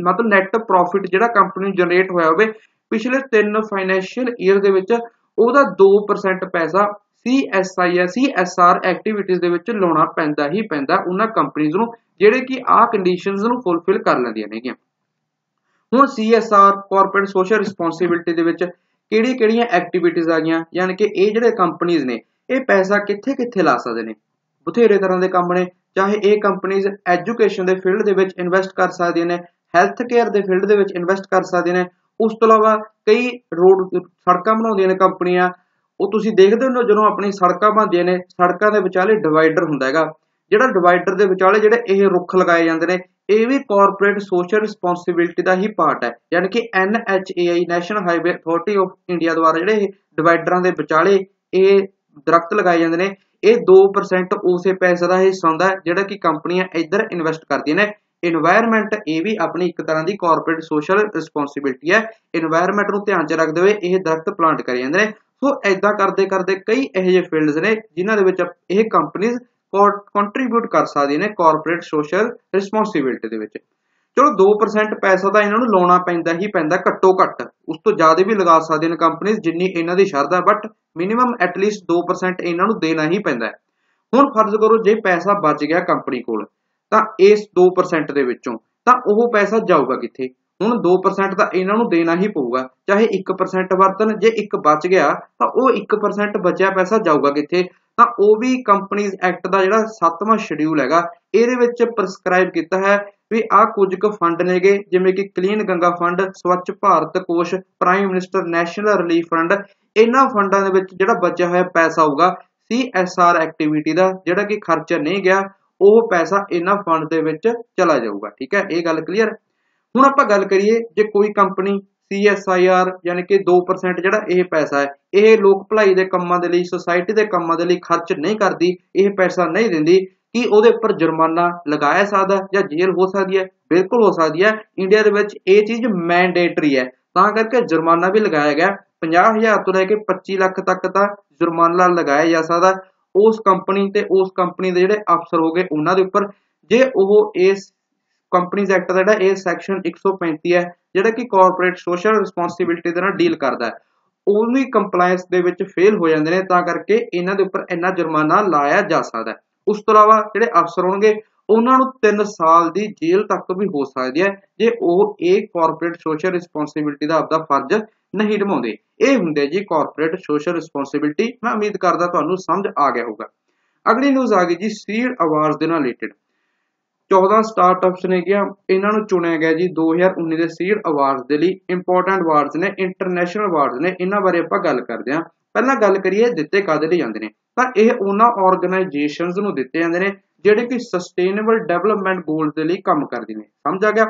ਮਤਲਬ ਨੈਟ ਪ੍ਰੋਫਿਟ ਜਿਹੜਾ ਕੰਪਨੀ ਨੂੰ ਜਨਰੇਟ ਹੋਇਆ ਹੋਵੇ, ਪਿਛਲੇ 3 ਫਾਈਨੈਂਸ਼ੀਅਲ ਈਅਰ ਦੇ ਵਿੱਚ ਉਹਦਾ 2% ਪੈਸਾ CSIR CSR ਐਕਟੀਵਿਟੀਜ਼ ਦੇ ਵਿੱਚ ਲਾਉਣਾ ਪੈਂਦਾ ਹੀ ਪੈਂਦਾ ਉਹਨਾਂ ਕੰਪਨੀਆਂ ਨੂੰ, ਜਿਹੜੇ ਕਿ ਆਹ ਕੰਡੀਸ਼ਨਸ ਨੂੰ ਫੁੱਲਫਿਲ ਕਰ ਲੈਂਦੀਆਂ ਨੇਗੀਆਂ। ਹੁਣ CSR ਕਾਰਪੋਰੇਟ ਸੋਸ਼ਲ ਰਿਸਪੌਂਸਿਬਿਲਟੀ ਦੇ ਵਿੱਚ ਕਿਹੜੀ ਕਿਹੜੀਆਂ ਐਕਟੀਵਿਟੀਜ਼ ਆ ਗਈਆਂ? ਯਾਨੀ ਕਿ ਇਹ ਜਿਹੜੇ ਕੰਪਨੀਆਂ ਨੇ, ਇਹ ਪੈਸਾ ਕਿੱਥੇ ਕਿੱਥੇ ਲਾ ਸਕਦੇ ਨੇ? ਬਥੇਰੇ ਤਰ੍ਹਾਂ ਦੇ ਕੰਮ ਨੇ। ਚਾਹੇ ਇਹ ਕੰਪਨੀਆਂ ਐਜੂਕੇਸ਼ਨ ਦੇ ਫੀਲਡ ਦੇ ਵਿੱਚ ਇਨਵੈਸਟ ਕਰ ਸਕਦੀਆਂ ਨੇ ਹੈਲਥ ਕੇਅਰ ਦੇ ਫੀਲਡ ਦੇ ਵਿੱਚ ਇਨਵੈਸਟ ਕਰ ਸਕਦੀਆਂ ਨੇ, ਉਸ ਤੋਂ ਇਲਾਵਾ ਕਈ ਰੋਡ ਸੜਕਾਂ ਬਣਾਉਂਦੀਆਂ ਨੇ ਕੰਪਨੀਆਂ, ਉਹ ਤੁਸੀਂ ਦੇਖਦੇ ਹੋ ਜਦੋਂ ਆਪਣੀ ਸੜਕਾਂ ਬਣਦੀਆਂ ਨੇ, ਸੜਕਾਂ ਦੇ ਵਿਚਾਲੇ ਡਿਵਾਈਡਰ ਹੁੰਦਾ ਹੈਗਾ। ਜਿਹੜਾ ਡਿਵਾਈਡਰ ਦੇ ਵਿਚਾਲੇ ਜਿਹੜੇ ਇਹ ਰੁੱਖ ਲਗਾਏ ਜਾਂਦੇ ਨੇ, ਇਹ ਵੀ ਕਾਰਪੋਰੇਟ ਸੋਸ਼ਲ ਰਿਸਪੌਂਸਿਬਿਲਟੀ ਦਾ ਹੀ ਪਾਰਟ ਹੈ। ਯਾਨੀ ਕਿ NHAI national highway authority of India ਦੁਆਰਾ ਜਿਹੜੇ ਡਿਵਾਈਡਰਾਂ ਦੇ ਵਿਚਾਲੇ ਇਹ ਦਰਖਤ ਲਗਾਏ ਜਾਂਦੇ ਨੇ ਇਹ 2% ਉਸੇ ਪੈਸੇ ਦਾ ਹਿੱਸਾ ਹੁੰਦਾ ਜਿਹੜਾ ਕਿ ਕੰਪਨੀਆਂ ਇੱਧਰ ਇਨਵੈਸਟ ਕਰਦੀਆਂ ਨੇ। এনवायरमेंट ਇਹ ਵੀ ਆਪਣੀ ਇੱਕ ਤਰ੍ਹਾਂ ਦੀ ਕਾਰਪੋਰੇਟ ਸੋਸ਼ਲ ਰਿਸਪੌਂਸਿਬਿਲਟੀ ਹੈ। এনवायरमेंट ਨੂੰ ਧਿਆਨ 'ਚ ਰੱਖਦੇ ਹੋਏ ਇਹ ਦਰਖਤ ਪਲਾਂਟ ਕਰੀ ਜਾਂਦੇ ਨੇ। ਸੋ ਐਦਾਂ ਕਰਦੇ ਕਰਦੇ ਕਈ ਇਹੋ ਜਿਹੇ ਫੀਲਡਸ ਨੇ, ਜਿਨ੍ਹਾਂ ਦੇ ਵਿੱਚ ਇਹ ਕੰਪਨੀਆਂ ਕੰਟਰੀਬਿਊਟ ਕਰ ਸਕਦੀਆਂ ਨੇ ਕਾਰਪੋਰੇਟ ਸੋਸ਼ਲ ਰਿਸਪੌਂਸਿਬਿਲਟੀ ਦੇ ਵਿੱਚ। ਚਲੋ 2% ਪੈਸਾ ਤਾਂ ਇਹਨਾਂ ਨੂੰ ਲਾਉਣਾ ਪੈਂਦਾ ਹੀ ਪੈਂਦਾ ਘੱਟੋ ਘੱਟ। ਉਸ ਤੋਂ ਜ਼ਿਆਦਾ ਵੀ ਲਗਾ ਸਕਦੀਆਂ ਨੇ ਕੰਪਨੀਆਂ ਜਿੰਨੀ ਇਹਨਾਂ ਦੀ ਸ਼ਰਧਾ ਬਟ ਮਿਨੀਮਮ ਐਟਲੀਸਟ 2% ਇਹਨਾਂ ਨੂੰ ਦੇਣਾ ਹੀ ਪੈਂਦਾ ਹੁਣ ਫਰਜ਼ ਕਰੋ ਜੇ ਪੈਸਾ ਬਚ ਗਿਆ ਕੰਪਨੀ ਕੋਲ, ਤਾਂ ਇਸ 2% ਦੇ ਵਿੱਚੋਂ, ਤਾਂ ਉਹ ਪੈਸਾ ਜਾਊਗਾ ਕਿੱਥੇ? ਹੁਣ 2% ਤਾਂ ਇਹਨਾਂ ਨੂੰ ਦੇਣਾ ਹੀ ਪਊਗਾ, ਚਾਹੇ 1% ਵਰਤਨ ਜੇ 1 ਬਚ ਗਿਆ, ਤਾਂ ਉਹ 1% ਬਚਿਆ ਪੈਸਾ ਜਾਊਗਾ ਕਿੱਥੇ? ਤਾਂ ਉਹ ਵੀ ਕੰਪਨੀਜ਼ ਐਕਟ ਦਾ ਜਿਹੜਾ 7ਵਾਂ ਸ਼ਡਿਊਲ ਹੈਗਾ, ਇਹਦੇ ਵਿੱਚ ਪ੍ਰਸਕ੍ਰਾਈਬ ਕੀਤਾ ਹੈ ਵੀ ਆ ਕੁਝ ਕੁ ਫੰਡ ਨੇਗੇ, ਜਿਵੇਂ ਕਿ clean Ganga fund Swachh Bharat Kosh prime minister national relief fund ਇਹਨਾਂ ਫੰਡਾਂ ਦੇ ਵਿੱਚ ਜਿਹੜਾ ਬਚਿਆ ਹੋਇਆ ਪੈਸਾ ਹੋਊਗਾ CSR ਐਕਟੀਵਿਟੀ ਦਾ ਜਿਹੜਾ ਕਿ ਖਰਚਾ ਨਹੀਂ ਗਿਆ, ਉਹ ਪੈਸਾ ਇਹਨਾਂ ਫੰਡ ਦੇ ਵਿੱਚ ਚਲਾ ਜਾਊਗਾ, ਠੀਕ ਹੈ? ਇਹ ਗੱਲ ਕਲੀਅਰ ਹੁਣ ਆਪਾਂ ਗੱਲ ਕਰੀਏ, ਜੇ ਕੋਈ ਕੰਪਨੀ CSIR ਯਾਨੀ ਕਿ 2% ਜਿਹੜਾ ਇਹ ਪੈਸਾ ਹੈ, ਇਹ ਲੋਕ ਭਲਾਈ ਦੇ ਕੰਮਾਂ ਦੇ ਲਈ ਸੁਸਾਇਟੀ ਦੇ ਕੰਮਾਂ ਦੇ ਲਈ ਖਰਚ ਨਹੀਂ ਕਰਦੀ, ਇਹ ਪੈਸਾ ਨਹੀਂ ਦਿੰਦੀ ਕੀ ਉਹਦੇ ਉੱਪਰ ਜੁਰਮਾਨਾ ਲਗਾਇਆ ਸਕਦਾ ਜਾਂ ਜੇਲ੍ਹ ਹੋ ਸਕਦੀ ਹੈ? ਬਿਲਕੁਲ ਹੋ ਸਕਦੀ ਹੈ। ਇੰਡੀਆ ਦੇ ਵਿੱਚ ਇਹ ਚੀਜ਼ ਮੈਂਡੇਟਰੀ ਹੈ। ਤਾਂ ਕਰਕੇ ਜੁਰਮਾਨਾ ਵੀ ਲਗਾਇਆ ਗਿਆ। 50000 ਤੋਂ ਲੈ ਕੇ 25 ਲੱਖ ਤੱਕ ਦਾ ਜੁਰਮਾਨਾ ਲਗਾਇਆ ਜਾ ਸਕਦਾ ਉਸ ਕੰਪਨੀ ਤੇ ਉਸ ਕੰਪਨੀ ਦੇ ਜਿਹੜੇ ਅਫਸਰ ਹੋਗੇ ਉਹਨਾਂ ਦੇ ਉੱਪਰ। ਜੇ ਉਹ ਇਸ ਕੰਪਨੀਜ਼ ਐਕਟ ਦਾ ਜਿਹੜਾ ਇਹ ਸੈਕਸ਼ਨ 135 ਹੈ, ਜਿਹੜਾ ਕਿ ਕਾਰਪੋਰੇਟ ਸੋਸ਼ਲ ਰਿਸਪੌਂਸਿਬਿਲਟੀ ਦੇ ਨਾਲ ਡੀਲ ਕਰਦਾ ਹੈ, ਉਹਦੀ ਕੰਪਲਾਈਂਸ ਦੇ ਵਿੱਚ ਫੇਲ ਹੋ ਜਾਂਦੇ ਨੇ। ਤਾਂ ਕਰਕੇ ਇਹਨਾਂ ਦੇ ਉੱਪਰ ਇੰਨਾ ਜੁਰਮਾਨਾ ਲਾਇਆ ਜਾ ਸਕਦਾ ਹੈ। ਉਸ ਤੋਂ ਇਲਾਵਾ ਜਿਹੜੇ ਅਫਸਰ ਹੋਣਗੇ, ਉਹਨਾਂ ਨੂੰ 3 ਸਾਲ ਦੀ ਜੇਲ੍ਹ ਤੱਕ ਵੀ ਹੋ ਸਕਦੀ ਹੈ, ਜੇ ਉਹ ਇਹ ਕਾਰਪੋਰੇਟ ਸੋਸ਼ਲ ਰਿਸਪੌਂਸਿਬਿਲਟੀ ਦਾ ਆਪਦਾ ਫਰਜ਼ ਨਹੀਂ ਨਿਭਾਉਂਦੇ। ਇਹ ਹੁੰਦੇ ਜੀ ਕਾਰਪੋਰੇਟ ਸੋਸ਼ਲ ਰਿਸਪੌਂਸਿਬਿਲਟੀ ਮੈਂ ਉਮੀਦ ਕਰਦਾ ਤੁਹਾਨੂੰ ਸਮਝ ਆ ਗਿਆ ਹੋਊਗਾ। ਅਗਲੀ ਨਿਊਜ਼ ਆ ਗਈ ਜੀ ਸੀਡ ਅਵਾਰਡਸ ਦੇ ਨਾਲ ਰਿਲੇਟਡ 14 ਸਟਾਰਟਅਪਸ ਨੇ ਕਿਹਾ ਇਹਨਾਂ ਨੂੰ ਚੁਣਿਆ ਗਿਆ ਜੀ 2019 ਦੇ ਸੀਡ ਅਵਾਰਡਸ ਦੇ ਲਈ। ਇੰਪੋਰਟੈਂਟ ਅਵਾਰਡਸ ਨੇ ਇੰਟਰਨੈਸ਼ਨਲ ਅਵਾਰਡਸ ਨੇ, ਇਹਨਾਂ ਬਾਰੇ ਆਪਾਂ ਗੱਲ ਕਰਦੇ ਹਾਂ। ਪਹਿਲਾਂ ਗੱਲ ਕਰੀਏ ਦਿੱਤੇ ਕਾਦੇ ਲਈ ਜਾਂਦੇ ਨੇ। ਤਾਂ ਇਹ ਉਹਨਾਂ ਆਰਗੇਨਾਈਜੇਸ਼ਨਸ ਨੂੰ ਦਿੱਤੇ ਜਾਂਦੇ ਨੇ, ਜਿਹੜੇ ਕਿ ਸਸਟੇਨੇਬਲ ਡਿਵੈਲਪਮੈਂਟ ਗੋਲਸ ਦੇ ਲਈ ਕੰਮ ਕਰਦੇ ਨੇ। ਸਮਝ ਆ ਗਿਆ?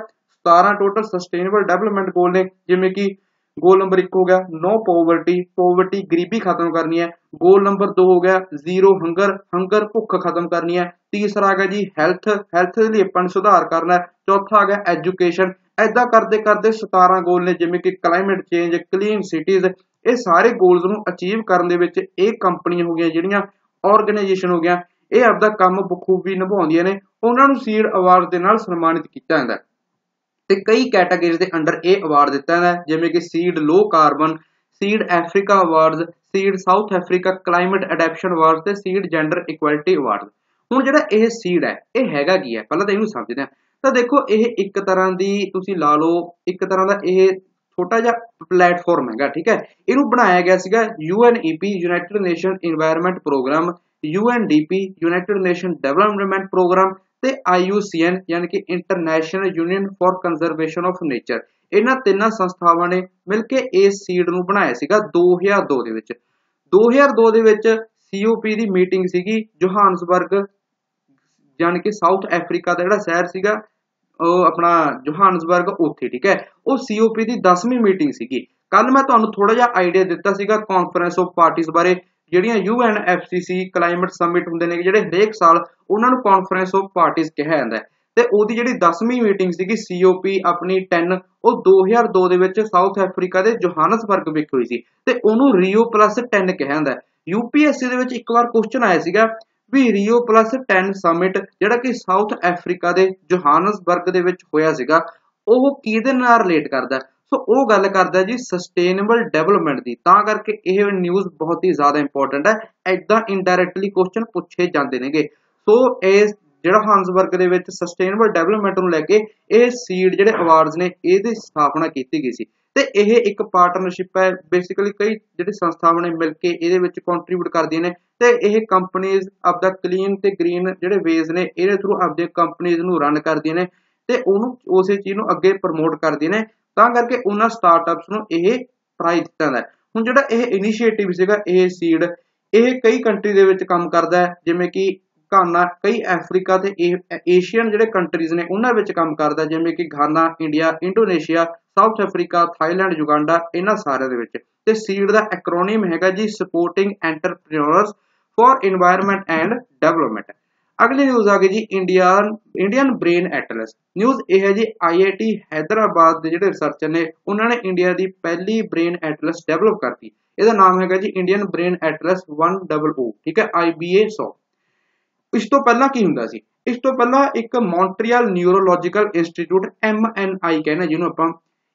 17 ਟੋਟਲ ਸਸਟੇਨੇਬਲ ਡਿਵੈਲਪਮੈਂਟ ਗੋਲ ਨੇ, ਜਿਵੇਂ ਕਿ ਗੋਲ ਨੰਬਰ 1 ਹੋ ਗਿਆ ਨੋ ਪੋਵਰਟੀ ਪੋਵਰਟੀ ਗਰੀਬੀ ਖਤਮ ਕਰਨੀ ਹੈ। ਗੋਲ ਨੰਬਰ 2 ਹੋ ਗਿਆ ਜ਼ੀਰੋ ਹੰਗਰ ਹੰਗਰ ਭੁੱਖ ਖਤਮ ਕਰਨੀ ਹੈ। ਤੀਸਰਾ ਆ ਗਿਆ ਜੀ ਹੈਲਥ ਹੈਲਥ ਦੇ ਲਈ ਆਪਾਂ ਨੂੰ ਸੁਧਾਰ ਕਰਨਾ ਹੈ। ਚੌਥਾ ਆ ਗਿਆ ਐਜੂਕੇਸ਼ਨ ਐਦਾਂ ਕਰਦੇ ਕਰਦੇ 17 ਗੋਲ ਨੇ, ਜਿਵੇਂ ਕਿ ਕਲਾਈਮੇਟ ਚੇਂਜ ਕਲੀਨ ਸਿਟੀਜ਼ ਇਹ ਸਾਰੇ ਗੋਲਸ ਨੂੰ ਅਚੀਵ ਕਰਨ ਦੇ ਵਿੱਚ ਇਹ ਕੰਪਨੀਆਂ ਹੋ ਗਈਆਂ, ਜਿਹੜੀਆਂ ਆਰਗੇਨਾਈਜੇਸ਼ਨ ਹੋ ਗਿਆ ਇਹ ਆਪਦਾ ਕੰਮ ਬਖੂਬੀ ਨਿਭਾਉਂਦੀਆਂ ਨੇ, ਉਹਨਾਂ ਨੂੰ ਸੀਡ ਅਵਾਰਡ ਦੇ ਨਾਲ ਸਨਮਾਨਿਤ ਕੀਤਾ ਜਾਂਦਾ ਹੈ। ਤੇ ਕਈ ਕੈਟਾਗਰੀਜ਼ ਦੇ ਅੰਡਰ ਇਹ ਅਵਾਰਡ ਦਿੱਤਾ ਜਾਂਦਾ ਹੈ, ਜਿਵੇਂ ਕਿ SEED low carbon SEED Africa awards SEED South Africa climate adaptation award ਤੇ ਸੀਡ ਜੈਂਡਰ ਇਕੁਐਲਿਟੀ ਅਵਾਰਡ ਹੁਣ ਜਿਹੜਾ ਇਹ ਸੀਡ ਹੈ, ਇਹ ਹੈਗਾ ਕੀ ਹੈ? ਪਹਿਲਾਂ ਤਾਂ ਇਹਨੂੰ ਸਮਝਦੇ ਹਾਂ। ਤਾਂ ਦੇਖੋ, ਇਹ ਇੱਕ ਤਰ੍ਹਾਂ ਦੀ ਤੁਸੀਂ ਲਾ ਲਓ, ਇੱਕ ਤਰ੍ਹਾਂ ਦਾ ਇਹ ਛੋਟਾ ਜਿਹਾ ਪਲੇਟਫਾਰਮ ਹੈਗਾ, ਠੀਕ ਹੈ? ਇਹਨੂੰ ਬਣਾਇਆ ਗਿਆ ਸੀਗਾ UNEP United Nation environment programme UNDP United Nation development programme ਤੇ IUCN ਯਾਨੀ ਕਿ international union for conservation of nature. ਇਹਨਾਂ ਤਿੰਨਾਂ ਸੰਸਥਾਵਾਂ ਨੇ ਮਿਲ ਕੇ ਇਸ ਸੀਡ ਨੂੰ ਬਣਾਇਆ ਸੀਗਾ 2002 ਦੇ ਵਿੱਚ। 2002 ਦੇ ਵਿੱਚ COP ਦੀ ਮੀਟਿੰਗ ਸੀਗੀ ਜੋਹਾਨਸਬਰਗ, ਯਾਨੀ ਕਿ ਸਾਊਥ ਅਫਰੀਕਾ ਦਾ ਜਿਹੜਾ ਸ਼ਹਿਰ ਸੀਗਾ ਆਪਣਾ ਜੋਹਾਨਸਬਰਗ ਉੱਥੇ, ਠੀਕ ਹੈ? ਉਹ COP ਦੀ 10ਵੀਂ ਮੀਟਿੰਗ ਸੀਗੀ। ਕੱਲ ਮੈਂ ਤੁਹਾਨੂੰ ਥੋੜਾ ਜਿਹਾ ਆਈਡੀਆ ਦਿੱਤਾ ਸੀਗਾ ਕਾਨਫਰੰਸ ਆਫ ਪਾਰਟੀਆਂ ਬਾਰੇ, ਜਿਹੜੀਆਂ UNFCCC ਕਲਾਈਮੇਟ ਸਮਿਟ ਹੁੰਦੇ ਨੇ, ਜਿਹੜੇ ਹਰੇਕ ਸਾਲ ਉਹਨਾਂ ਨੂੰ ਕਾਨਫਰੰਸ ਆਫ ਪਾਰਟੀਆਂ ਕਿਹਾ ਜਾਂਦਾ ਹੈ। ਤੇ ਉਹਦੀ ਜਿਹੜੀ 10ਵੀਂ ਮੀਟਿੰਗ ਸੀਗੀ COP ਆਪਣੀ 10 ਉਹ 2002 ਦੇ ਵਿੱਚ ਸਾਊਥ ਅਫਰੀਕਾ ਦੇ ਜੋਹਾਨਸਬਰਗ ਵਿਖੇ ਹੋਈ ਸੀ। ਤੇ ਉਹਨੂੰ ਰੀਓ ਪਲੱਸ 10 ਕਿਹਾ ਜਾਂਦਾ ਹੈ। UPSC ਦੇ ਵਿੱਚ ਇੱਕ ਵਾਰ ਕੁਐਸਚਨ ਆਇਆ ਸੀਗਾ ਵੀ ਰੀਓ ਪਲੱਸ 10 ਸਮਿਟ ਜਿਹੜਾ ਕਿ ਸਾਊਥ ਅਫਰੀਕਾ ਦੇ ਜੋਹਾਨਸਬਰਗ ਦੇ ਵਿੱਚ ਹੋਇਆ ਸੀਗਾ, ਉਹ ਕਿਹਦੇ ਨਾਲ ਰਿਲੇਟ ਕਰਦਾ? ਸੋ ਉਹ ਗੱਲ ਕਰਦਾ ਜੀ ਸਸਟੇਨੇਬਲ ਡਿਵੈਲਪਮੈਂਟ ਦੀ। ਤਾਂ ਕਰਕੇ ਇਹ ਨਿਊਜ਼ ਬਹੁਤ ਹੀ ਜ਼ਿਆਦਾ ਇੰਪੋਰਟੈਂਟ ਹੈ। ਐਦਾਂ ਇਨਡਾਇਰੈਕਟਲੀ ਕੁਐਸਚਨ ਪੁੱਛੇ ਜਾਂਦੇ ਨੇਗੇ। ਸੋ ਇਹ ਜਿਹੜਾ ਹਾਂਸਬਰਗ ਦੇ ਵਿੱਚ ਸਸਟੇਨੇਬਲ ਡਿਵੈਲਪਮੈਂਟ ਨੂੰ ਲੈ ਕੇ ਇਹ ਸੀਡ ਜਿਹੜੇ ਅਵਾਰਡਸ ਨੇ, ਇਹਦੀ ਸਥਾਪਨਾ ਕੀਤੀ ਗਈ ਸੀ। ਤੇ ਇਹ ਇੱਕ ਪਾਰਟਨਰਸ਼ਿਪ ਹੈ। ਬੇਸਿਕਲੀ ਕਈ ਜਿਹੜੀ ਸੰਸਥਾਵਾਂ ਨੇ ਮਿਲ ਕੇ ਇਹਦੇ ਵਿੱਚ ਕੰਟਰੀਬਿਊਟ ਕਰਦੀਆਂ ਨੇ ਤੇ ਇਹ ਕੰਪਨੀਆਂ ਆਪਦਾ ਕਲੀਨ ਤੇ ਗ੍ਰੀਨ ਜਿਹੜੇ ਵੇਜ਼ ਨੇ, ਇਹਦੇ ਥਰੂ ਆਪਦੇ ਕੰਪਨੀਆਂ ਨੂੰ ਰਨ ਕਰਦੀਆਂ ਨੇ ਤੇ ਉਹਨੂੰ ਉਸੇ ਚੀਜ਼ ਨੂੰ ਅੱਗੇ ਪ੍ਰਮੋਟ ਕਰਦੀਆਂ ਨੇ। ਤਾਂ ਕਰਕੇ ਉਹਨਾਂ ਸਟਾਰਟਅਪਸ ਨੂੰ ਇਹ ਪ੍ਰਾਈਜ਼ ਦਿੱਤਾ ਜਾਂਦਾ ਹੁਣ ਜਿਹੜਾ ਇਹ ਇਨੀਸ਼ੀਏਟਿਵ ਸੀਗਾ, ਇਹ ਸੀਡ ਇਹ ਕਈ ਕੰਟਰੀ ਦੇ ਵਿੱਚ ਕੰਮ ਕਰਦਾ ਹੈ। ਜਿਵੇਂ ਕਿ ਘਾਨਾ, ਕਈ ਅਫਰੀਕਾ ਤੇ ਏਸ਼ੀਅਨ ਜਿਹੜੇ ਕੰਟਰੀਜ਼ ਨੇ, ਉਹਨਾਂ ਵਿੱਚ ਕੰਮ ਕਰਦਾ ਜਿਵੇਂ ਕਿ Ghana India Indonesia South Africa Thailand Uganda ਇਹਨਾਂ ਸਾਰਿਆਂ ਦੇ ਵਿੱਚ। ਤੇ ਸੀਡ ਦਾ ਐਕਰੋਨਿਮ ਹੈਗਾ ਜੀ supporting entrepreneurs for environment and development ਅਗਲੀ ਨਿਊਜ਼ ਆ ਗਈ ਜੀ Indian Indian brain atlas news ਇਹ ਹੈ ਜੀ ਆਈਆਈਟੀ ਹైదరాబాద్ ਦੇ ਜਿਹੜੇ ਰਿਸਰਚਰ ਨੇ, ਉਹਨਾਂ ਨੇ ਇੰਡੀਆ ਦੀ ਪਹਿਲੀ ਬ੍ਰੇਨ ਐਟਲਸ ਡਿਵੈਲਪ ਕਰਤੀ। ਇਹਦਾ ਨਾਮ ਹੈਗਾ ਜੀ ਇੰਡੀਅਨ ਬ੍ਰੇਨ ਐਟਲਸ 100 ਠੀਕ ਹੈ? IBA 100 ਇਸ ਤੋਂ ਪਹਿਲਾਂ ਕੀ ਹੁੰਦਾ ਸੀ? ਇਸ ਤੋਂ ਪਹਿਲਾਂ ਇੱਕ ਮੌਂਟਰੀਅਲ ਨਿਊਰੋਲੋਜੀਕਲ ਇੰਸਟੀਚਿਊਟ MNI ਕਹਿੰਦੇ ਜਿਹਨੂੰ ਆਪਾਂ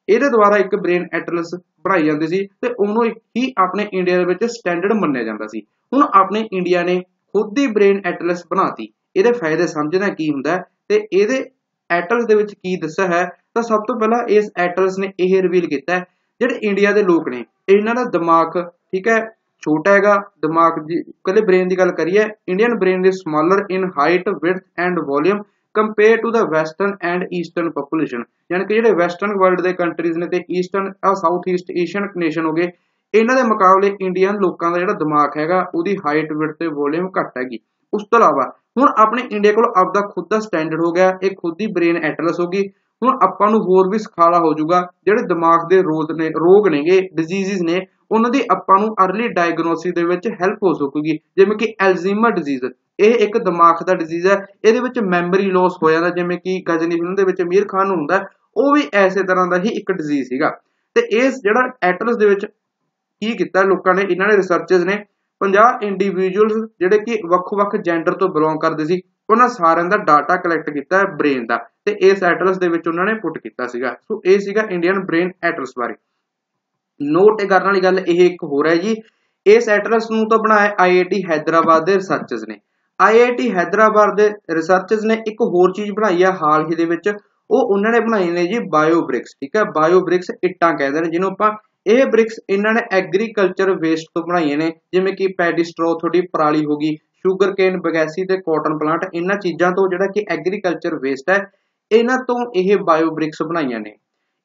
ਇਹਦੇ ਦੁਆਰਾ ਇੱਕ ਬ੍ਰੇਨ ਐਟਲਸ ਬਣਾਈ ਜਾਂਦੀ ਸੀ ਤੇ ਉਹਨੂੰ ਹੀ ਆਪਣੇ ਇੰਡੀਆ ਦੇ ਵਿੱਚ ਸਟੈਂਡਰਡ ਮੰਨਿਆ ਜਾਂਦਾ ਸੀ। ਹੁਣ ਆਪਣੇ ਇੰਡੀਆ ਨੇ ਖੁਦ ਦੀ ਬ੍ਰੇਨ ਐਟਲਸ ਬਣਾਤੀ। ਇਹਦੇ ਫਾਇਦੇ ਸਮਝਣਾ ਕੀ ਹੁੰਦਾ ਤੇ ਇਹਦੇ ਐਟਲਸ ਦੇ ਵਿੱਚ ਕੀ ਦੱਸਿਆ ਹੈ, ਤਾਂ ਸਭ ਤੋਂ ਪਹਿਲਾਂ ਇਸ ਐਟਲਸ ਨੇ ਇਹ ਰਿਵੀਲ ਕੀਤਾ ਜਿਹੜੇ ਇੰਡੀਆ ਦੇ ਲੋਕ ਨੇ, ਇਹਨਾਂ ਦਾ ਦਿਮਾਗ ਠੀਕ ਹੈ, ਛੋਟਾ ਹੈਗਾ, ਦਿਮਾਗ ਦੀ ਕੱਲੇ ਬ੍ਰੇਨ ਦੀ ਗੱਲ ਕਰੀਏ, Indian brain is smaller in height width and volume compare to the western and eastern population ਯਾਨੀ ਕਿ ਜਿਹੜੇ ਵੈਸਟਰਨ ਵਰਲਡ ਦੇ ਕੰਟਰੀਜ਼ ਨੇ ਤੇ ਈਸਟਰਨ ਆ ਸਾਊਥ ਈਸਟ ਏਸ਼ੀਅਨ ਨੇਸ਼ਨ ਹੋ ਗਏ, ਇਹਨਾਂ ਦੇ ਮੁਕਾਬਲੇ ਇੰਡੀਅਨ ਲੋਕਾਂ ਦਾ ਜਿਹੜਾ ਦਿਮਾਗ ਹੈਗਾ, ਉਹਦੀ ਹਾਈਟ ਵਿਡਥ ਤੇ ਵੋਲਿਊਮ ਘੱਟ ਹੈਗੀ। ਉਸ ਤੋਂ ਇਲਾਵਾ, ਹੁਣ ਆਪਣੇ ਇੰਡੀਆ ਕੋਲ ਆਪਦਾ ਖੁਦ ਦਾ ਸਟੈਂਡਰਡ ਹੋ ਗਿਆ, ਇਹ ਖੁਦ ਦੀ ਬ੍ਰੇਨ ਐਟਲਸ ਹੋ ਗਈ। ਹੁਣ ਆਪਾਂ ਨੂੰ ਹੋਰ ਵੀ ਸਖਾਲਾ ਹੋ ਜਾਊਗਾ, ਜਿਹੜੇ ਦਿਮਾਗ ਦੇ ਰੋਗ ਨੇ, ਰੋਗ ਨੇਗੇ ਡਿਜ਼ੀਜ਼ਸ ਨੇ, ਉਹਨਾਂ ਦੀ ਆਪਾਂ ਨੂੰ अर्ਲੀ ਡਾਇਗਨੋਸਿਸ ਦੇ ਵਿੱਚ ਹੈਲਪ ਹੋ ਸਕੂਗੀ, ਜਿਵੇਂ ਕਿ ਐਲਜ਼ੀਮਰ ਡਿਜ਼ੀਜ਼ ਇਹ ਇੱਕ ਦਿਮਾਗ ਦਾ ਡਿਜ਼ੀਜ਼ ਹੈ। ਇਹਦੇ ਵਿੱਚ ਮੈਮਰੀ ਲਾਸ ਹੋ ਜਾਂਦਾ, ਜਿਵੇਂ ਕਿ ਗਜ਼ਨੀ ਫਿਲਮ ਦੇ ਵਿੱਚ ਅਮੀਰ ਖਾਨ ਨੂੰ ਹੁੰਦਾ ਉਹ ਵੀ ਐਸੇ ਤਰ੍ਹਾਂ ਦਾ ਹੀ ਇੱਕ ਡਿਜ਼ੀਜ਼ ਸੀਗਾ। ਤੇ ਇਸ ਜਿਹੜਾ ਐਟਲਸ ਦੇ ਵਿੱਚ ਕੀ ਕੀਤਾ, ਲੋਕਾਂ ਨੇ, ਇਹਨਾਂ ਨੇ ਰਿਸਰਚਰਸ ਨੇ 50 ਇੰਡੀਵਿਜੂਅਲਸ ਜਿਹੜੇ ਕਿ ਵੱਖ-ਵੱਖ ਜੈਂਡਰ ਤੋਂ ਬਿਲੋਂਗ ਕਰਦੇ ਸੀ, ਉਹਨਾਂ ਸਾਰਿਆਂ ਦਾ ਡਾਟਾ ਕਲੈਕਟ ਕੀਤਾ ਬ੍ਰੇਨ ਦਾ। ਤੇ ਇਸ ਐਟਲਸ ਦੇ ਵਿੱਚ ਉਹਨਾਂ ਨੇ ਪੁੱਟ ਕੀਤਾ ਸੀਗਾ। ਸੋ ਇਹ ਸੀਗਾ ਇੰਡੀਅਨ ਬ੍ਰੇਨ ਐਟਲਸ ਬਾਰੇ। ਨੋਟ ਕਰਨ ਵਾਲੀ ਗੱਲ ਇਹ ਇੱਕ ਹੋਰ ਹੈ ਜੀ। ਇਸ ਐਟਲਸ ਨੂੰ ਤਾਂ ਬਣਾਇਆ ਆਈਆਈਟੀ ਹైదరాబాద్ ਦੇ ਰਿਸਰਚਰਸ ਨੇ। ਆਈਆਈਟੀ ਹైదరాబాద్ ਦੇ ਰਿਸਰਚਰਸ ਨੇ ਇੱਕ ਹੋਰ ਚੀਜ਼ ਬਣਾਈ ਆ ਹਾਲ ਹੀ ਦੇ ਵਿੱਚ। ਉਹ ਉਹਨਾਂ ਨੇ ਬਣਾਈ ਨੇ ਜੀ ਬਾਇਓ ਬ੍ਰਿਕਸ ਠੀਕ ਹੈ ਬਾਇਓ ਬ੍ਰਿਕਸ ਇੱਟਾਂ ਕਹਿੰਦੇ ਨੇ, ਜਿਹਨੂੰ ਆਪਾਂ ਇਹ ਬ੍ਰਿਕਸ ਇਹਨਾਂ ਨੇ ਐਗਰੀਕਲਚਰ ਵੇਸਟ ਤੋਂ ਬਣਾਈਆਂ ਨੇ, ਜਿਵੇਂ ਕਿ ਪੈਡੀਸਟ੍ਰੋ ਤੁਹਾਡੀ ਪਰਾਲੀ ਹੋ ਗਈ ਸ਼ੂਗਰ ਕੇਨ ਬਗੈਸੀ ਤੇ ਕਾਟਨ ਪਲਾਂਟ ਇਹਨਾਂ ਚੀਜ਼ਾਂ ਤੋਂ ਜਿਹੜਾ ਕਿ ਐਗਰੀਕਲਚਰ ਵੇਸਟ ਹੈ, ਇਹਨਾਂ ਤੋਂ ਇਹ ਬਾਇਓ ਬ੍ਰਿਕਸ ਬਣਾਈਆਂ ਨੇ।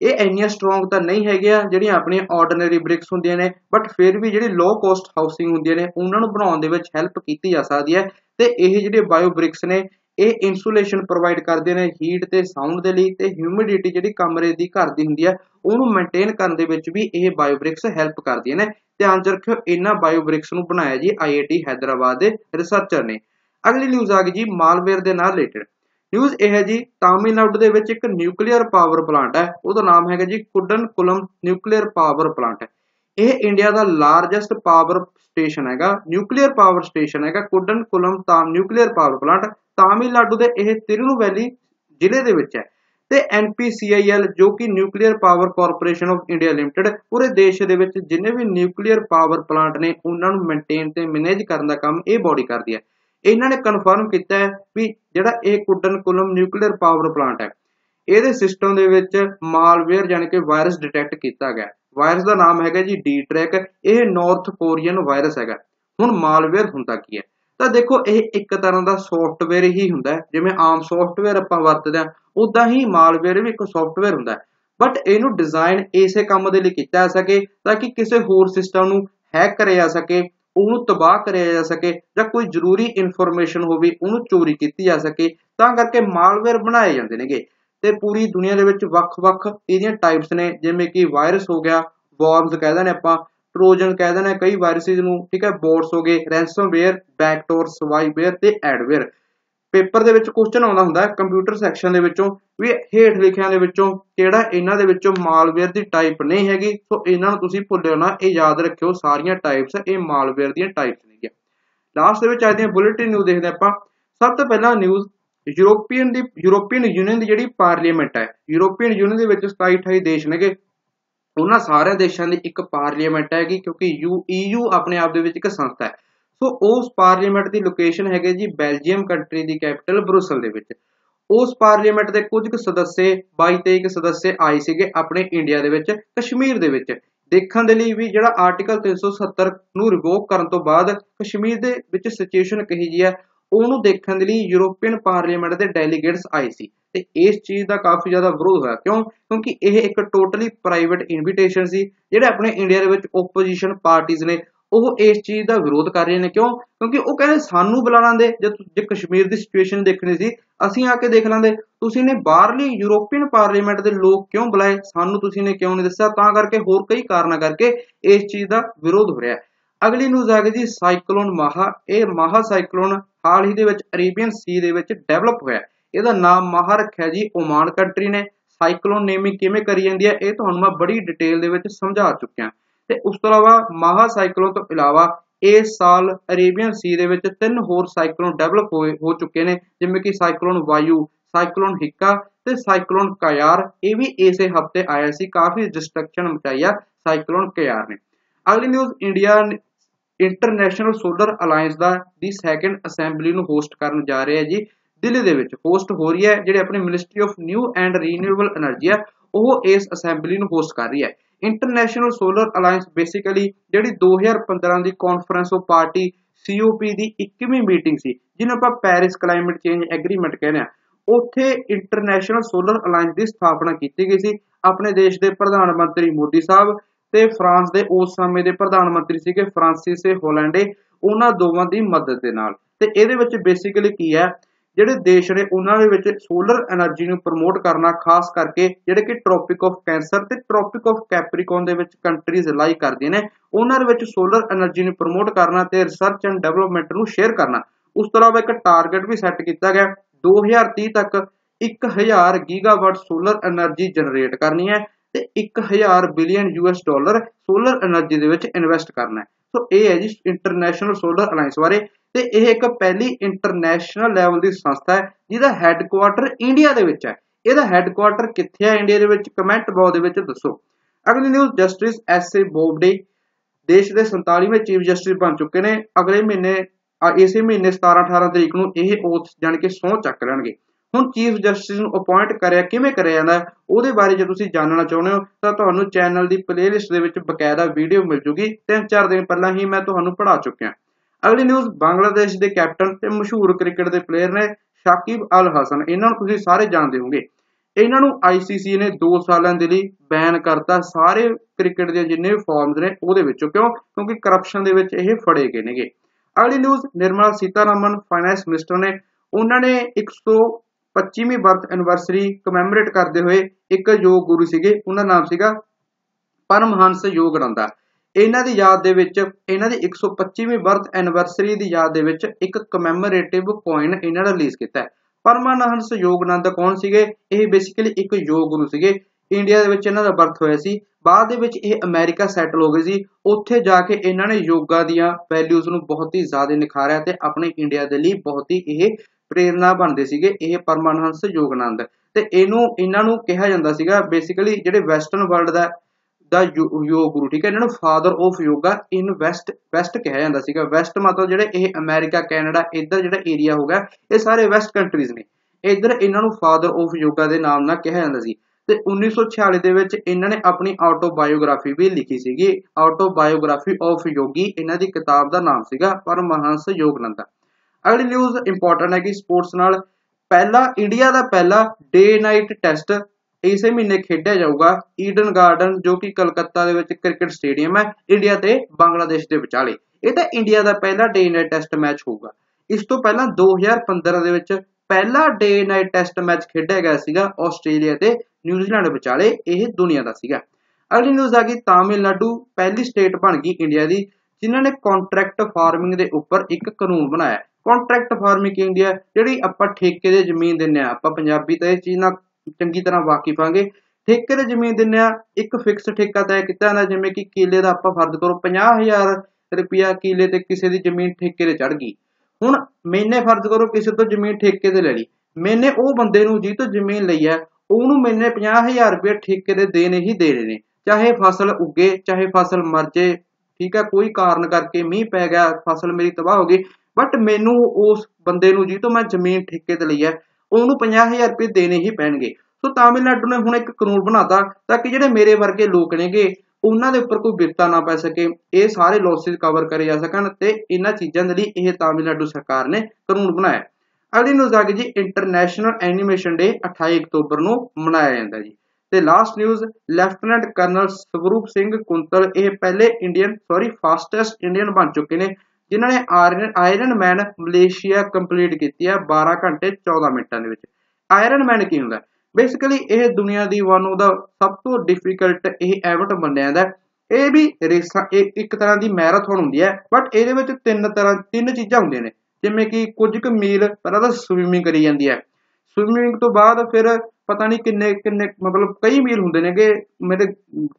ਇਹ ਇੰਨੀਆਂ ਸਟਰੋਂਗ ਤਾਂ ਨਹੀਂ ਹੈਗੀਆਂ ਜਿਹੜੀਆਂ ਆਪਣੀਆਂ ਆਰਡੀਨਰੀ ਬ੍ਰਿਕਸ ਹੁੰਦੀਆਂ ਨੇ ਬਟ ਫਿਰ ਵੀ ਜਿਹੜੀ ਲੋ ਕੋਸਟ ਹਾਊਸਿੰਗ ਹੁੰਦੀਆਂ ਨੇ, ਉਹਨਾਂ ਨੂੰ ਬਣਾਉਣ ਦੇ ਵਿੱਚ ਹੈਲਪ ਕੀਤੀ ਜਾ ਸਕਦੀ ਹੈ। ਤੇ ਇਹ ਜਿਹੜੇ ਬਾਇਓ ਬ੍ਰਿਕਸ ਨੇ, ਇਹ ਇਨਸੂਲੇਸ਼ਨ ਪ੍ਰੋਵਾਈਡ ਕਰਦੇ ਨੇ ਹੀਟ ਤੇ ਸਾਊਂਡ ਦੇ ਲਈ ਤੇ ਹਿਊਮਿਡਿਟੀ ਜਿਹੜੀ ਕਮਰੇ ਦੀ ਘਰ ਦੀ ਹੁੰਦੀ ਹੈ ਉਹਨੂੰ ਮੇਨਟੇਨ ਕਰਨ ਦੇ ਵਿੱਚ ਵੀ ਇਹ ਬਾਇਓ ਬ੍ਰਿਕਸ ਹੈਲਪ ਕਰਦੀਆਂ ਨੇ। ਧਿਆਨ ਰੱਖਿਓ, ਇਹਨਾਂ ਬਾਇਓ ਬ੍ਰਿਕਸ ਨੂੰ ਬਣਾਇਆ ਜੀ ਆਈਆਈਟੀ ਹైదరాబాద్ ਦੇ ਰਿਸਰਚਰ ਨੇ। ਅਗਲੀ ਨਿਊਜ਼ ਆ ਗਈ ਜੀ ਮਾਲਵੇਅਰ ਦੇ ਨਾਲ ਰਿਲੇਟਡ ਨਿਊਜ਼ ਇਹ ਹੈ ਜੀ, ਤਾਮਿਲਨਾਡੂ ਦੇ ਵਿੱਚ ਇੱਕ ਨਿਊਕਲੀਅਰ ਪਾਵਰ ਪਲਾਂਟ ਹੈ, ਉਹਦਾ ਨਾਮ ਹੈਗਾ ਜੀ Kudankulam nuclear power plant ਇਹ ਇੰਡੀਆ ਦਾ ਲਾਰਜੈਸਟ ਪਾਵਰ ਸਟੇਸ਼ਨ ਹੈਗਾ ਨਿਊਕਲੀਅਰ ਪਾਵਰ ਸਟੇਸ਼ਨ ਹੈਗਾ, ਕੁੱਡਨ, ਕੁਲਮ, ਤਾਮ ਨਿਊਕਲੀਅਰ ਪਾਵਰ ਪਲਾਂਟ ਤਾਮਿਲਨਾਡੂ ਦੇ ਇਹ ਤਿਰੂਨੁਵੈਲੀ ਜ਼ਿਲ੍ਹੇ ਦੇ ਵਿੱਚ ਹੈ। ਤੇ NPCIL ਜੋ ਕਿ nuclear power corporation of India limited ਪੂਰੇ ਦੇਸ਼ ਦੇ ਵਿੱਚ ਜਿੰਨੇ ਵੀ ਨਿਊਕਲੀਅਰ ਪਾਵਰ ਪਲਾਂਟ ਨੇ, ਉਹਨਾਂ ਨੂੰ ਮੇਨਟੇਨ ਤੇ ਮੈਨੇਜ ਕਰਨ ਦਾ ਕੰਮ ਇਹ ਬੋਡੀ ਕਰਦੀ ਹੈ। ਇਹਨਾਂ ਨੇ ਕਨਫਰਮ ਕੀਤਾ ਹੈ ਵੀ ਜਿਹੜਾ ਇਹ Kudankulam nuclear power plant ਹੈ, ਇਹਦੇ ਸਿਸਟਮ ਦੇ ਵਿੱਚ ਮਾਲਵੇਅਰ ਯਾਨੀ ਕਿ ਵਾਇਰਸ ਡਿਟੈਕਟ ਕੀਤਾ ਗਿਆ। ਵਾਇਰਸ ਦਾ ਨਾਮ ਹੈਗਾ ਜੀ ਡੀ ਟ੍ਰੈਕ ਇਹ ਨਾਰਥ ਕੋਰੀਅਨ ਵਾਇਰਸ ਹੈਗਾ। ਹੁਣ ਮਾਲਵੇਅਰ ਹੁੰਦਾ ਕੀ ਹੈ? ਤਾਂ ਦੇਖੋ, ਇਹ ਇੱਕ ਤਰ੍ਹਾਂ ਦਾ ਸੌਫਟਵੇਅਰ ਹੀ ਹੁੰਦਾ ਜਿਵੇਂ ਆਮ ਸੌਫਟਵੇਅਰ ਆਪਾਂ ਵਰਤਦੇ ਆ ਉਦਾਂ ਹੀ ਮਾਲਵੇਅਰ ਵੀ ਇੱਕ ਸੌਫਟਵੇਅਰ ਹੁੰਦਾ ਬਟ ਇਹਨੂੰ ਡਿਜ਼ਾਈਨ ਇਸੇ ਕੰਮ ਦੇ ਲਈ ਕੀਤਾ ਜਾ ਸਕੇ ਤਾਂ ਕਿ ਕਿਸੇ ਹੋਰ ਸਿਸਟਮ ਨੂੰ ਹੈਕ ਕਰਿਆ ਜਾ ਸਕੇ, ਉਹਨੂੰ ਤਬਾਹ ਕਰਿਆ ਜਾ ਸਕੇ ਜਾਂ ਕੋਈ ਜ਼ਰੂਰੀ ਇਨਫੋਰਮੇਸ਼ਨ ਹੋਵੇ, ਉਹਨੂੰ ਚੋਰੀ ਕੀਤੀ ਜਾ ਸਕੇ, ਤਾਂ ਕਰਕੇ ਮਾਲਵੇਅਰ ਬਣਾਏ ਜਾਂਦੇ ਨੇਗੇ। ਤੇ ਪੂਰੀ ਦੁਨੀਆ ਦੇ ਵਿੱਚ ਵੱਖ-ਵੱਖ ਇਹਦੀਆਂ ਟਾਈਪਸ ਨੇ, ਜਿਵੇਂ ਕਿ ਵਾਇਰਸ ਹੋ ਗਿਆ ਵਰਮਸ ਕਹਿੰਦੇ ਨੇ ਆਪਾਂ ਟ੍ਰੋਜਨ ਕਹਿੰਦੇ ਨੇ ਕਈ ਵਾਇਰਸਿਸ ਨੂੰ, ਠੀਕ ਹੈ ਬੋਟਸ ਹੋ ਗਏ ਰੈਂਸਮਵੇਅਰ ਬੈਕਡੋਰ ਸਵਾਈਵੇਅਰ ਤੇ ਐਡਵੇਅਰ ਪੇਪਰ ਦੇ ਵਿੱਚ ਕੁਐਸਚਨ ਆਉਂਦਾ ਹੁੰਦਾ ਹੈ ਕੰਪਿਊਟਰ ਸੈਕਸ਼ਨ ਦੇ ਵਿੱਚੋਂ, ਵੀ ਹੇਠ ਲਿਖਿਆਂ ਦੇ ਵਿੱਚੋਂ ਕਿਹੜਾ ਇਹਨਾਂ ਦੇ ਵਿੱਚੋਂ ਮਾਲਵੇਅਰ ਦੀ ਟਾਈਪ ਨਹੀਂ ਹੈਗੀ, ਸੋ ਇਹਨਾਂ ਨੂੰ ਤੁਸੀਂ ਭੁੱਲਿਓ ਨਾ, ਇਹ ਯਾਦ ਰੱਖਿਓ, ਸਾਰੀਆਂ ਟਾਈਪਸ ਇਹ ਮਾਲਵੇਅਰ ਦੀਆਂ ਟਾਈਪਸ ਨੇਗੀਆਂ। ਲਾਸਟ ਦੇ ਵਿੱਚ ਅੱਜ ਦੀਆਂ ਬੁਲੇਟਿਨ ਨਿਊਜ਼ ਦੇਖਦੇ ਆਪਾਂ। ਸਭ ਤੋਂ ਪਹਿਲਾਂ ਨਿਊਜ਼ ਯੂਰੋਪੀਅਨ ਦੀ, ਯੂਰੋਪੀਅਨ ਯੂਨੀਅਨ ਦੀ ਜਿਹੜੀ ਪਾਰਲੀਮੈਂਟ ਹੈ, ਯੂਰੋਪੀਅਨ ਯੂਨੀਅਨ ਦੇ ਵਿੱਚ 27 28 ਦੇਸ਼ ਨੇਗੇ, ਉਹਨਾਂ ਸਾਰੇ ਦੇਸ਼ਾਂ ਦੀ ਇੱਕ ਪਾਰਲੀਮੈਂਟ ਹੈਗੀ ਕਿਉਂਕਿ ਯੂ ਈਯੂ ਆਪਣੇ ਆਪ ਦੇ ਵਿੱਚ ਇੱਕ ਸੰਸਥਾ ਹੈ। ਸੋ ਉਸ ਪਾਰਲੀਮੈਂਟ ਦੀ ਲੋਕੇਸ਼ਨ ਹੈਗੇ ਜੀ ਬੈਲਜੀਅਮ ਕੰਟਰੀ ਦੀ ਕੈਪੀਟਲ ਬਰੁਸਲ ਦੇ ਵਿੱਚ। ਉਸ ਪਾਰਲੀਮੈਂਟ ਦੇ ਕੁਝ ਕੁ ਸਦੱਸੇ 22 23 ਸਦੱਸੇ ਆਏ ਸੀਗੇ ਆਪਣੇ ਇੰਡੀਆ ਦੇ ਵਿੱਚ, ਕਸ਼ਮੀਰ ਦੇ ਵਿੱਚ। ਦੇਖਣ ਦੇ ਲਈ ਵੀ ਜਿਹੜਾ ਆਰਟੀਕਲ 370 ਨੂੰ ਰਿਵੋਕ ਕਰਨ ਤੋਂ ਬਾਅਦ ਕਸ਼ਮੀਰ ਦੇ ਵਿੱਚ ਸਿਚੁਏਸ਼ਨ ਕਹੀ ਜੀ ਹੈ ਉਹਨੂੰ ਦੇਖਣ ਦੇ ਲਈ ਯੂਰੋਪੀਅਨ ਪਾਰਲੀਮੈਂਟ ਦੇ ਡੈਲੀਗੇਟਸ ਆਏ ਸੀ। ਤੇ ਇਸ ਚੀਜ਼ ਦਾ ਕਾਫੀ ਜ਼ਿਆਦਾ ਵਿਰੋਧ ਹੋਇਆ। ਕਿਉਂ? ਕਿਉਂਕਿ ਇਹ ਇੱਕ ਟੋਟਲੀ ਪ੍ਰਾਈਵੇਟ ਇਨਵੀਟੇਸ਼ਨ ਸੀ। ਜਿਹੜੇ ਆਪਣੇ ਇੰਡੀਆ ਦੇ ਵਿੱਚ ਓਪੋਜੀਸ਼ਨ ਪਾਰਟੀਆਂ ਨੇ, ਉਹ ਇਸ ਚੀਜ਼ ਦਾ ਵਿਰੋਧ ਕਰ ਰਹੇ ਨੇ। ਕਿਉਂ? ਕਿਉਂਕਿ ਉਹ ਕਹਿੰਦੇ ਸਾਨੂੰ ਬੁਲਾ ਲਾਂਦੇ। ਜੇ ਜੇ ਕਸ਼ਮੀਰ ਦੀ ਸਿਚੁਏਸ਼ਨ ਦੇਖਣੀ ਸੀ, ਅਸੀਂ ਆ ਕੇ ਦੇਖ ਲਾਂਦੇ। ਤੁਸੀਂ ਨੇ ਬਾਹਰਲੀ ਯੂਰੋਪੀਅਨ ਪਾਰਲੀਮੈਂਟ ਦੇ ਲੋਕ ਕਿਉਂ ਬੁਲਾਏ? ਸਾਨੂੰ ਤੁਸੀਂ ਨੇ ਕਿਉਂ ਨਹੀਂ ਦੱਸਿਆ? ਤਾਂ ਕਰਕੇ ਹੋਰ ਕਈ ਕਾਰਨਾਂ ਕਰਕੇ ਇਸ ਚੀਜ਼ ਦਾ ਵਿਰੋਧ ਹੋ ਰਿਹਾ। ਹੈ ਅਗਲੀ ਨਿਊਜ਼ ਆ ਗਈ ਜੀ ਸਾਈਕਲੋਨ ਮਾਹਾ ਇਹ ਮਾਹਾ ਸਾਈਕਲੋਨ ਹਾਲ ਹੀ ਦੇ ਵਿੱਚ ਅਰੇਬੀਅਨ ਸੀ ਦੇ ਵਿੱਚ ਡਿਵੈਲਪ ਹੋਇਆ ਇਹਦਾ ਨਾਮ ਮਾਹਾ ਰੱਖਿਆ ਜੀ ਓਮਾਨ ਕੰਟਰੀ ਨੇ। ਸਾਈਕਲੋਨ ਨੇਮਿੰਗ ਕਿਵੇਂ ਕਰੀ ਜਾਂਦੀ ਹੈ, ਇਹ ਤੁਹਾਨੂੰ ਮੈਂ ਬੜੀ ਡਿਟੇਲ ਦੇ ਵਿੱਚ ਸਮਝਾ ਚੁੱਕਿਆ ਤੇ ਉਸ ਤੋਂ ਇਲਾਵਾ ਮਾਹਾ ਸਾਈਕਲੋਨ ਤੋਂ ਇਲਾਵਾ ਇਸ ਸਾਲ ਅਰੇਬੀਅਨ ਸੀ ਦੇ ਵਿੱਚ ਤਿੰਨ ਹੋਰ ਸਾਈਕਲੋਨ ਡਿਵੈਲਪ ਹੋਏ, ਹੋ ਚੁੱਕੇ ਨੇ, ਜਿਵੇਂ ਕਿ ਸਾਈਕਲੋਨ ਵਾਯੂ, ਸਾਈਕਲੋਨ ਹਿੱਕਾ ਤੇ ਸਾਈਕਲੋਨ ਕਾਇਰ ਇਹ ਵੀ ਇਸੇ ਹਫ਼ਤੇ ਆਇਆ ਸੀ, ਕਾਫੀ ਡਿਸਟਰਕਸ਼ਨ ਮਚਾਈ ਆ ਸਾਈਕਲੋਨ ਕਾਇਰ ਨੇ। ਅਗਲੀ news India international solar alliance ਦਾ ਦੀ ਸੈਕੰਡ ਅਸੈਂਬਲੀ ਨੂੰ ਹੋਸਟ ਕਰਨ ਜਾ ਰਿਹਾ ਜੀ। ਦਿੱਲੀ ਦੇ ਵਿੱਚ ਹੋਸਟ ਹੋ ਰਹੀ ਹੈ, ਜਿਹੜੇ ਆਪਣੀ ministry of new and renewable energy ਆ, ਉਹ ਇਸ ਅਸੈਂਬਲੀ ਨੂੰ ਹੋਸਟ ਕਰ ਰਹੀ ਹੈ। ਇੰਟਰਨੈਸ਼ਨਲ ਸੋਲਰ ਅਲਾਈਅੰਸ ਬੇਸਿਕਲੀ ਜਿਹੜੀ 2015 ਦੀ ਕਾਨਫਰੰਸ ਆਫ ਪਾਰਟੀ COP ਦੀ 21ਵੀਂ ਮੀਟਿੰਗ ਸੀ, ਜਿਹਨੂੰ ਆਪਾਂ ਪੈਰਿਸ ਕਲਾਈਮੇਟ ਚੇਂਜ ਐਗਰੀਮੈਂਟ ਕਹਿੰਦੇ ਆ। ਉੱਥੇ ਇੰਟਰਨੈਸ਼ਨਲ ਸੋਲਰ ਅਲਾਈਅੰਸ ਦੀ ਸਥਾਪਨਾ ਕੀਤੀ ਗਈ ਸੀ। ਆਪਣੇ ਦੇਸ਼ ਦੇ ਪ੍ਰਧਾਨ ਮੰਤਰੀ ਮੋਦੀ ਸਾਹਿਬ ਤੇ ਫਰਾਂਸ ਦੇ ਉਸ ਸਮੇਂ ਦੇ ਪ੍ਰਧਾਨ ਮੰਤਰੀ ਸੀਗੇ ਫ੍ਰਾਂਸਿਸ ਹੋਲੈਂਡੇ, ਉਹਨਾਂ ਦੋਵਾਂ ਦੀ ਮਦਦ ਦੇ ਨਾਲ। ਤੇ ਇਹਦੇ ਵਿੱਚ ਬੇਸਿਕਲੀ ਕੀ ਹੈ? ਜਿਹੜੇ ਦੇਸ਼ ਨੇ ਉਹਨਾਂ ਦੇ ਵਿੱਚ ਸੋਲਰ એનર્ਜੀ ਨੂੰ ਪ੍ਰਮੋਟ ਕਰਨਾ, ਖਾਸ ਕਰਕੇ ਜਿਹੜੇ ਕਿ ਟ੍ਰੋਪਿਕ ਆਫ ਕੈਂਸਰ ਤੇ ਟ੍ਰੋਪਿਕ ਆਫ ਕੈਪਰੀਕੋਨ ਦੇ ਵਿੱਚ ਕੰਟਰੀਜ਼ ਲਾਈ ਕਰਦੀਆਂ ਨੇ, ਉਹਨਾਂ ਦੇ ਵਿੱਚ ਸੋਲਰ એનર્ਜੀ ਨੂੰ ਪ੍ਰਮੋਟ ਕਰਨਾ ਤੇ ਰਿਸਰਚ ਐਂਡ ਡਿਵੈਲਪਮੈਂਟ ਨੂੰ ਸ਼ੇਅਰ ਕਰਨਾ। ਉਸ ਤੋਂ ਇਲਾਵਾ ਇੱਕ ਟਾਰਗੇਟ ਵੀ ਸੈੱਟ ਕੀਤਾ ਗਿਆ 2030 ਤੱਕ 1000 ਗੀਗਾਵਾਟ ਸੋਲਰ એનર્ਜੀ ਜਨਰੇਟ ਕਰਨੀ ਹੈ। ਤੇ 1000 billion US dollar solar energy ਦੇ ਵਿੱਚ ਇਨਵੈਸਟ ਕਰਨਾ ਸੋ ਇਹ ਹੈ ਜੀ ਇੰਟਰਨੈਸ਼ਨਲ ਸੋਲਰ ਅਲਾਈਅੰਸ ਬਾਰੇ ਤੇ ਇਹ ਇੱਕ ਪਹਿਲੀ ਇੰਟਰਨੈਸ਼ਨਲ ਲੈਵਲ ਦੀ ਸੰਸਥਾ ਹੈ, ਜਿਹਦਾ ਹੈੱਡਕੁਆਟਰ ਇੰਡੀਆ ਦੇ ਵਿੱਚ ਹੈ। ਇਹਦਾ ਹੈੱਡਕੁਆਟਰ ਕਿੱਥੇ ਹੈ ਇੰਡੀਆ ਦੇ ਵਿੱਚ? ਕਮੈਂਟ ਬਾਕਸ ਦੇ ਵਿੱਚ ਦੱਸੋ। ਅਗਲੀ news justice S A Bobde ਦੇਸ਼ ਦੇ 47ਵੇਂ ਚੀਫ ਜਸਟਿਸ ਬਣ ਚੁੱਕੇ ਨੇ। ਅਗਲੇ ਮਹੀਨੇ ਇਸੇ ਮਹੀਨੇ 17 18 ਤਰੀਕ ਨੂੰ ਇਹ ਓਥ ਜਾਣ ਕੇ ਸਹੁੰ ਚੱਕ ਲੈਣਗੇ। ਹੁਣ ਚੀਫ ਜਸਟਿਸ ਨੂੰ ਅਪਾਇੰਟ ਕਰਿਆ, ਕਿਵੇਂ ਕਰਿਆ ਜਾਂਦਾ ਉਹਦੇ ਬਾਰੇ ਜੇ ਤੁਸੀਂ ਜਾਣਨਾ ਚਾਹੁੰਦੇ ਹੋ, ਤਾਂ ਤੁਹਾਨੂੰ ਚੈਨਲ ਦੀ ਪਲੇਲਿਸਟ ਦੇ ਵਿੱਚ ਬਕਾਇਦਾ ਵੀਡੀਓ ਮਿਲ ਜੂਗੀ। ਤਿੰਨ ਚਾਰ ਦਿਨ ਪਹਿਲਾਂ ਹੀ ਮੈਂ ਤੁਹਾਨੂੰ ਪੜ੍ਹਾ ਚੁੱਕਿਆ ਅਗਲੀ ਨਿਊਜ਼ ਬੰਗਲਾਦੇਸ਼ ਦੇ ਕੈਪਟਨ ਤੇ ਮਸ਼ਹੂਰ ਕ੍ਰਿਕਟ ਦੇ ਪਲੇਅਰ ਨੇ ਸ਼ਾਕਿਬ ਅਲ ਹਸਨ। ਇਹਨਾਂ ਨੂੰ ਤੁਸੀਂ ਸਾਰੇ ਜਾਣਦੇ ਹੋਵੋਗੇ। ਇਹਨਾਂ ਨੂੰ ਆਈਸੀਸੀ ਨੇ 2 ਸਾਲਾਂ ਦੇ ਲਈ ਬੈਨ ਕਰਤਾ। ਸਾਰੇ ਕ੍ਰਿਕਟ ਦੇ ਜਿੰਨੇ ਵੀ ਫਾਰਮਸ ਨੇ, ਉਹਦੇ ਵਿੱਚੋਂ ਕਿਉਂ? ਕਿਉਂਕਿ ਕਰਪਸ਼ਨ ਦੇ ਵਿੱਚ ਇਹ ਫੜੇ ਗਏ ਨੇਗੇ। ਅਗਲੀ news Nirmala Sitharaman finance minister ਨੇ। ਉਹਨਾਂ ਨੇ 125ਵੀਂ ਬਰਥ ਐਨਵਰਸਰੀ ਕਮੈਮੋਰੇਟ ਕਰਦੇ ਹੋਏ ਇੱਕ ਯੋਗ ਗੁਰੂ ਸੀਗੇ, ਉਹਨਾਂ ਦਾ ਨਾਮ ਸੀਗਾ ਪਰਮਹੰਸ ਯੋਗਨੰਦਾ ਇਹਨਾਂ ਦੀ ਯਾਦ ਦੇ ਵਿੱਚ, ਇਹਨਾਂ ਦੀ 125ਵੀਂ ਬਰਥ ਐਨਵਰਸਰੀ ਦੀ ਯਾਦ ਦੇ ਵਿੱਚ ਇੱਕ ਕਮੈਮੋਰੇਟਿਵ ਕੋਇਨ ਇਹਨਾਂ ਨੇ ਰਿਲੀਜ਼ ਕੀਤਾ ਹੈ। ਪਰਮਹੰਸ ਯੋਗਨੰਦ ਕੌਣ ਸੀਗੇ? ਇਹ ਬੇਸਿਕਲੀ ਇੱਕ ਯੋਗ ਗੁਰੂ ਸੀਗੇ। ਇੰਡੀਆ ਦੇ ਵਿੱਚ ਇਹਨਾਂ ਦਾ ਬਰਥ ਹੋਇਆ ਸੀ। ਬਾਅਦ ਦੇ ਵਿੱਚ ਇਹ ਅਮਰੀਕਾ ਸੈਟਲ ਹੋ ਗਏ ਸੀ। ਉੱਥੇ ਜਾ ਕੇ ਇਹਨਾਂ ਨੇ ਯੋਗਾ ਦੀਆਂ ਵੈਲਿਊਜ਼ ਨੂੰ ਬਹੁਤ ਹੀ ਜ਼ਿਆਦਾ ਨਿਖਾਰਿਆ ਤੇ ਆਪਣੇ ਇੰਡੀਆ ਦੇ ਲਈ ਬਹੁਤ ਹੀ ਇਹ ਪ੍ਰੇਰਨਾ ਬਣਦੇ ਸੀਗੇ, ਇਹ ਪਰਮਹੰਸ ਯੋਗਨੰਦ। ਤੇ ਇਹਨੂੰ, ਇਹਨਾਂ ਨੂੰ ਕਿਹਾ ਜਾਂਦਾ ਸੀਗਾ ਬੇਸਿਕਲੀ ਜਿਹੜੇ ਵੈਸਟਰਨ ਵਰਲਡ ਦਾ ਦਾ ਯੋਗ ਗੁਰੂ, ਠੀਕ ਹੈ, ਇਹਨਾਂ ਨੂੰ father of yoga in west west ਕਿਹਾ ਜਾਂਦਾ ਸੀਗਾ। ਵੈਸਟ ਮਤਲਬ ਜਿਹੜੇ ਇਹ ਅਮਰੀਕਾ, ਕੈਨੇਡਾ, ਇੱਧਰ ਜਿਹੜਾ ਏਰੀਆ ਹੋ ਗਿਆ, ਇਹ ਸਾਰੇ ਵੈਸਟ ਕੰਟਰੀਜ਼ ਨੇ। ਇੱਧਰ ਇਹਨਾਂ ਨੂੰ ਫਾਦਰ ਆਫ ਯੋਗਾ ਦੇ ਨਾਮ ਨਾਲ ਕਿਹਾ ਜਾਂਦਾ ਸੀ। ਤੇ 1946 ਦੇ ਵਿੱਚ ਇਹਨਾਂ ਨੇ ਆਪਣੀ ਆਟੋਬਾਇਓਗ੍ਰਾਫੀ ਵੀ ਲਿਖੀ ਸੀਗੀ। ਆਟੋਬਾਇਓਗ੍ਰਾਫੀ ਆਫ ਯੋਗੀ ਇਹਨਾਂ ਦੀ ਕਿਤਾਬ ਦਾ ਨਾਮ ਸੀਗਾ, ਪਰਮਹੰਸ ਯੋਗਨੰਦਾ। ਅਗਲੀ ਨਿਊਜ਼ ਇੰਪੋਰਟੈਂਟ ਹੈ ਕਿ ਸਪੋਰਟਸ ਨਾਲ ਪਹਿਲਾ ਇੰਡੀਆ ਦਾ ਪਹਿਲਾ ਡੇ ਨਾਈਟ ਟੈਸਟ ਇਸੇ ਮਹੀਨੇ ਖੇਡਿਆ ਜਾਊਗਾ ਈਡਨ ਗਾਰਡਨ ਜੋ ਕਿ ਕਲਕੱਤਾ ਦੇ ਵਿੱਚ ਕ੍ਰਿਕਟ ਸਟੇਡੀਅਮ ਹੈ ਇੰਡੀਆ ਤੇ ਬੰਗਲਾਦੇਸ਼ ਦੇ ਵਿਚਾਲੇ। ਇਹ ਤਾਂ ਇੰਡੀਆ ਦਾ ਪਹਿਲਾ ਡੇ ਨਾਈਟ ਟੈਸਟ ਮੈਚ ਹੋਊਗਾ। ਇਸ ਤੋਂ ਪਹਿਲਾਂ 2015 ਦੇ ਵਿੱਚ ਪਹਿਲਾ ਡੇ ਨਾਈਟ ਟੈਸਟ ਮੈਚ ਖੇਡਿਆ ਗਿਆ ਸੀਗਾ ਆਸਟ੍ਰੇਲੀਆ ਤੇ ਨਿਊਜ਼ੀਲੈਂਡ ਵਿਚਾਲੇ, ਇਹ ਦੁਨੀਆ ਦਾ ਸੀਗਾ। ਅਗਲੀ ਨਿਊਜ਼ ਆ ਗਈ ਤਾਮਿਲਨਾਡੂ, ਪਹਿਲੀ ਸਟੇਟ ਬਣ ਗਈ ਇੰਡੀਆ ਦੀ, ਜਿਨ੍ਹਾਂ ਨੇ ਕੰਟਰੈਕਟ ਫਾਰਮਿੰਗ ਦੇ ਉੱਪਰ ਇੱਕ ਕਾਨੂੰਨ ਬਣਾਇਆ। ਕੰਟਰੈਕਟ ਫਾਰਮਿੰਗ ਹੈ ਜਿਹੜੀ ਆਪਾਂ ਠੇਕੇ ਦੇ ਜ਼ਮੀਨ ਦਿੰਨੇ ਆ, ਆਪਾਂ ਪੰਜਾਬੀ ਤਾਂ ਇਹ ਚੀਜ਼ ਨਾਲ ਚੰਗੀ ਤਰ੍ਹਾਂ ਵਾਕਿਫ ਆਂਗੇ। ਠੇਕੇ ਦੇ ਜ਼ਮੀਨ ਦਿੰਨੇ ਆ, ਇੱਕ ਫਿਕਸ ਠੇਕਾ ਤੈਅ ਕੀਤਾ ਜਾਂਦਾ ਜਿਵੇਂ ਕਿ ਕਿੱਲੇ ਦਾ ਆਪਾਂ ਫਰਜ਼ ਕਰੋ 50000 ਰੁਪਿਆ ਕਿੱਲੇ ਤੇ ਕਿਸੇ ਦੀ ਜ਼ਮੀਨ ਠੇਕੇ ਤੇ ਚੜ ਗਈ। ਹੁਣ ਮੈਨੇ ਫਰਜ਼ ਕਰੋ ਕਿਸੇ ਤੋਂ ਜ਼ਮੀਨ ਠੇਕੇ ਤੇ ਲੈ ਲਈ। ਮੈਨੇ ਉਹ ਬੰਦੇ ਨੂੰ ਜੀ ਤੋਂ ਜ਼ਮੀਨ ਲਈ ਹੈ, ਉਹਨੂੰ ਮੈਨੇ 50000 ਰੁਪਏ ਠੇਕੇ ਦੇ ਦੇਣੇ ਹੀ ਦੇਣੇ ਨੇ। ਚਾਹੇ ਫਸਲ ਉੱਗੇ, ਚਾਹੇ ਫਸਲ ਮਰ ਜੇ, ਠੀਕ ਹੈ, ਕੋਈ ਕਾਰਨ ਕਰਕੇ ਮੀਂਹ ਪੈ ਗਿਆ, ਫਸਲ ਮੇਰੀ ਤਬਾਹ ਹੋ ਗਈ ਬਟ ਮੈਨੂੰ ਉਸ ਬੰਦੇ ਨੂੰ ਜੀ ਤੋਂ ਮੈਂ ਜ਼ਮੀਨ ਠੇਕੇ ਤੇ ਲਈ ਹੈ, ਉਹਨੂੰ 50000 ਰੁਪਏ ਦੇਣੇ ਹੀ ਪੈਣਗੇ। ਸੋ ਤਾਮਿਲਨਾਡੂ ਨੇ ਹੁਣ ਇੱਕ ਕਾਨੂੰਨ ਬਣਾਤਾ ਤਾਂ ਕਿ ਜਿਹੜੇ ਮੇਰੇ ਵਰਗੇ ਲੋਕ ਨੇਗੇ, ਉਹਨਾਂ ਦੇ ਉੱਪਰ ਕੋਈ ਬਿਰਤਾ ਨਾ ਪੈ ਸਕੇ, ਇਹ ਸਾਰੇ ਲਾਸਿਸ ਕਵਰ ਕਰੇ ਜਾ ਸਕਣ ਤੇ ਇਹਨਾਂ ਚੀਜ਼ਾਂ ਦੇ ਲਈ ਇਹ ਤਾਮਿਲਨਾਡੂ ਸਰਕਾਰ ਨੇ ਕਾਨੂੰਨ ਬਣਾਇਆ। ਅਗਲੀ ਨਿਊਜ਼ ਆ ਗਈ ਜੀ ਇੰਟਰਨੈਸ਼ਨਲ ਐਨੀਮੇਸ਼ਨ ਡੇ 28 ਅਕਤੂਬਰ ਨੂੰ ਮਨਾਇਆ ਜਾਂਦਾ ਜੀ। ਤੇ last news lieutenant colonel Swaroop Singh Kuntal ਇਹ ਪਹਿਲੇ ਇੰਡੀਅਨ ਸੌਰੀ ਫਾਸਟੈਸਟ ਇੰਡੀਅਨ ਬਣ ਚੁੱਕੇ ਨੇ। ਜਿਨ੍ਹਾਂ ਨੇ ਆਇਰਨ ਮੈਨ ਮਲੇਸ਼ੀਆ ਕੰਪਲੀਟ ਕੀਤੀ ਹੈ 12 ਘੰਟੇ 14 ਮਿੰਟਾਂ ਦੇ ਵਿੱਚ। ਆਇਰਨ ਮੈਨ ਕੀ ਹੁੰਦਾ? ਬੇਸਿਕਲੀ ਇਹ ਦੁਨੀਆ ਦੀ ਵਨ ਆਫ ਸਭ ਤੋਂ ਡਿਫਿਕਲਟ ਇਹ ਐਵਟ ਮੰਨਿਆ ਜਾਂਦਾ ਇਹ ਵੀ ਰੇਸਾਂ ਇੱਕ ਤਰ੍ਹਾਂ ਦੀ ਮੈਰਾਥਨ ਹੁੰਦੀ ਹੈ ਬਟ ਇਹਦੇ ਵਿੱਚ ਤਿੰਨ ਤਰ੍ਹਾਂ, ਤਿੰਨ ਚੀਜ਼ਾਂ ਹੁੰਦੀਆਂ ਨੇ। ਜਿਵੇਂ ਕਿ ਕੁਝ ਕੁ ਮੀਲ ਪਹਿਲਾਂ ਤਾਂ ਸਵਿਮਿੰਗ ਕਰੀ ਜਾਂਦੀ ਹੈ। ਸਵਿਮਿੰਗ ਤੋਂ ਬਾਅਦ ਫਿਰ ਪਤਾ ਨਹੀਂ ਕਿੰਨੇ ਕਿੰਨੇ, ਮਤਲਬ ਕਈ ਮੀਲ ਹੁੰਦੇ ਨੇ ਕਿ ਮੇਰੇ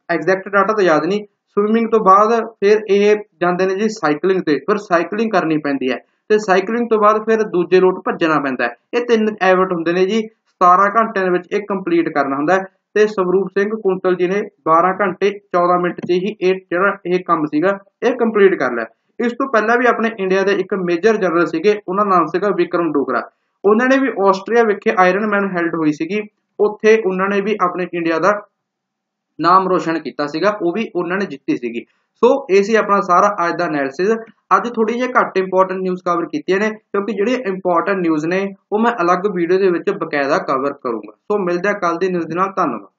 ਐਗਜ਼ੈਕਟ ਡਾਟਾ ਤਾਂ ਯਾਦ ਨਹੀਂ। ਸਵਿਮਿੰਗ ਤੋਂ ਬਾਅਦ ਫਿਰ ਇਹ ਜਾਂਦੇ ਨੇ ਜੀ ਸਾਈਕਲਿੰਗ ਤੇ, ਫਿਰ ਸਾਈਕਲਿੰਗ ਕਰਨੀ ਪੈਂਦੀ ਹੈ ਤੇ ਸਾਈਕਲਿੰਗ ਤੋਂ ਬਾਅਦ ਫਿਰ ਦੂਜੇ ਰੂਟ ਭੱਜਣਾ ਪੈਂਦਾ ਹੈ। ਇਹ ਤਿੰਨ ਐਵਟ ਹੁੰਦੇ ਨੇ ਜੀ 17 ਘੰਟਿਆਂ ਦੇ ਵਿੱਚ ਇਹ ਕੰਪਲੀਟ ਕਰਨਾ ਹੁੰਦਾ ਹੈ ਤੇ ਸਵਰੂਪ ਸਿੰਘ ਕੁੰਤਲ ਜੀ ਨੇ 12 ਘੰਟੇ 14 ਮਿੰਟ 'ਚ ਹੀ ਇਹ ਜਿਹੜਾ ਇਹ ਕੰਮ ਸੀਗਾ, ਇਹ ਕੰਪਲੀਟ ਕਰ ਲਿਆ। ਇਸ ਤੋਂ ਪਹਿਲਾਂ ਵੀ ਆਪਣੇ ਇੰਡੀਆ ਦੇ ਇੱਕ ਮੇਜਰ ਜਨਰਲ ਸੀਗੇ, ਉਹਨਾਂ ਦਾ ਨਾਮ ਸੀਗਾ ਵਿਕਰਮ ਡੋਗਰਾ। ਉਹਨਾਂ ਨੇ ਵੀ ਆਸਟਰੀਆ ਵਿਖੇ ਆਇਰਨ ਮੈਨ ਹੈਲਡ ਹੋਈ ਸੀਗੀ, ਉੱਥੇ ਉਹਨਾਂ ਨੇ ਵੀ ਆਪਣੇ ਇੰਡੀਆ ਦਾ ਨਾਮ ਰੋਸ਼ਨ ਕੀਤਾ ਸੀਗਾ, ਉਹ ਵੀ ਉਹਨਾਂ ਨੇ ਜਿੱਤੀ ਸੀਗੀ। ਸੋ ਇਹ ਸੀ ਆਪਣਾ ਸਾਰਾ ਅੱਜ ਦਾ ਐਨਾਲਿਸਿਸ ਅੱਜ ਥੋੜੀ ਜਿਹੀ ਘੱਟ ਇੰਪੋਰਟੈਂਟ ਨਿਊਜ਼ ਕਵਰ ਕੀਤੀਆਂ ਨੇ, ਕਿਉਂਕਿ ਜਿਹੜੀਆਂ ਇੰਪੋਰਟੈਂਟ ਨਿਊਜ਼ ਨੇ, ਉਹ ਮੈਂ ਅਲੱਗ ਵੀਡੀਓ ਦੇ ਵਿੱਚ ਬਕਾਇਦਾ ਕਵਰ ਕਰੂੰਗਾ। ਸੋ ਮਿਲਦੇ ਆ ਕੱਲ ਦੀ ਨਿਊਜ਼ ਦੇ ਨਾਲ, ਧੰਨਵਾਦ।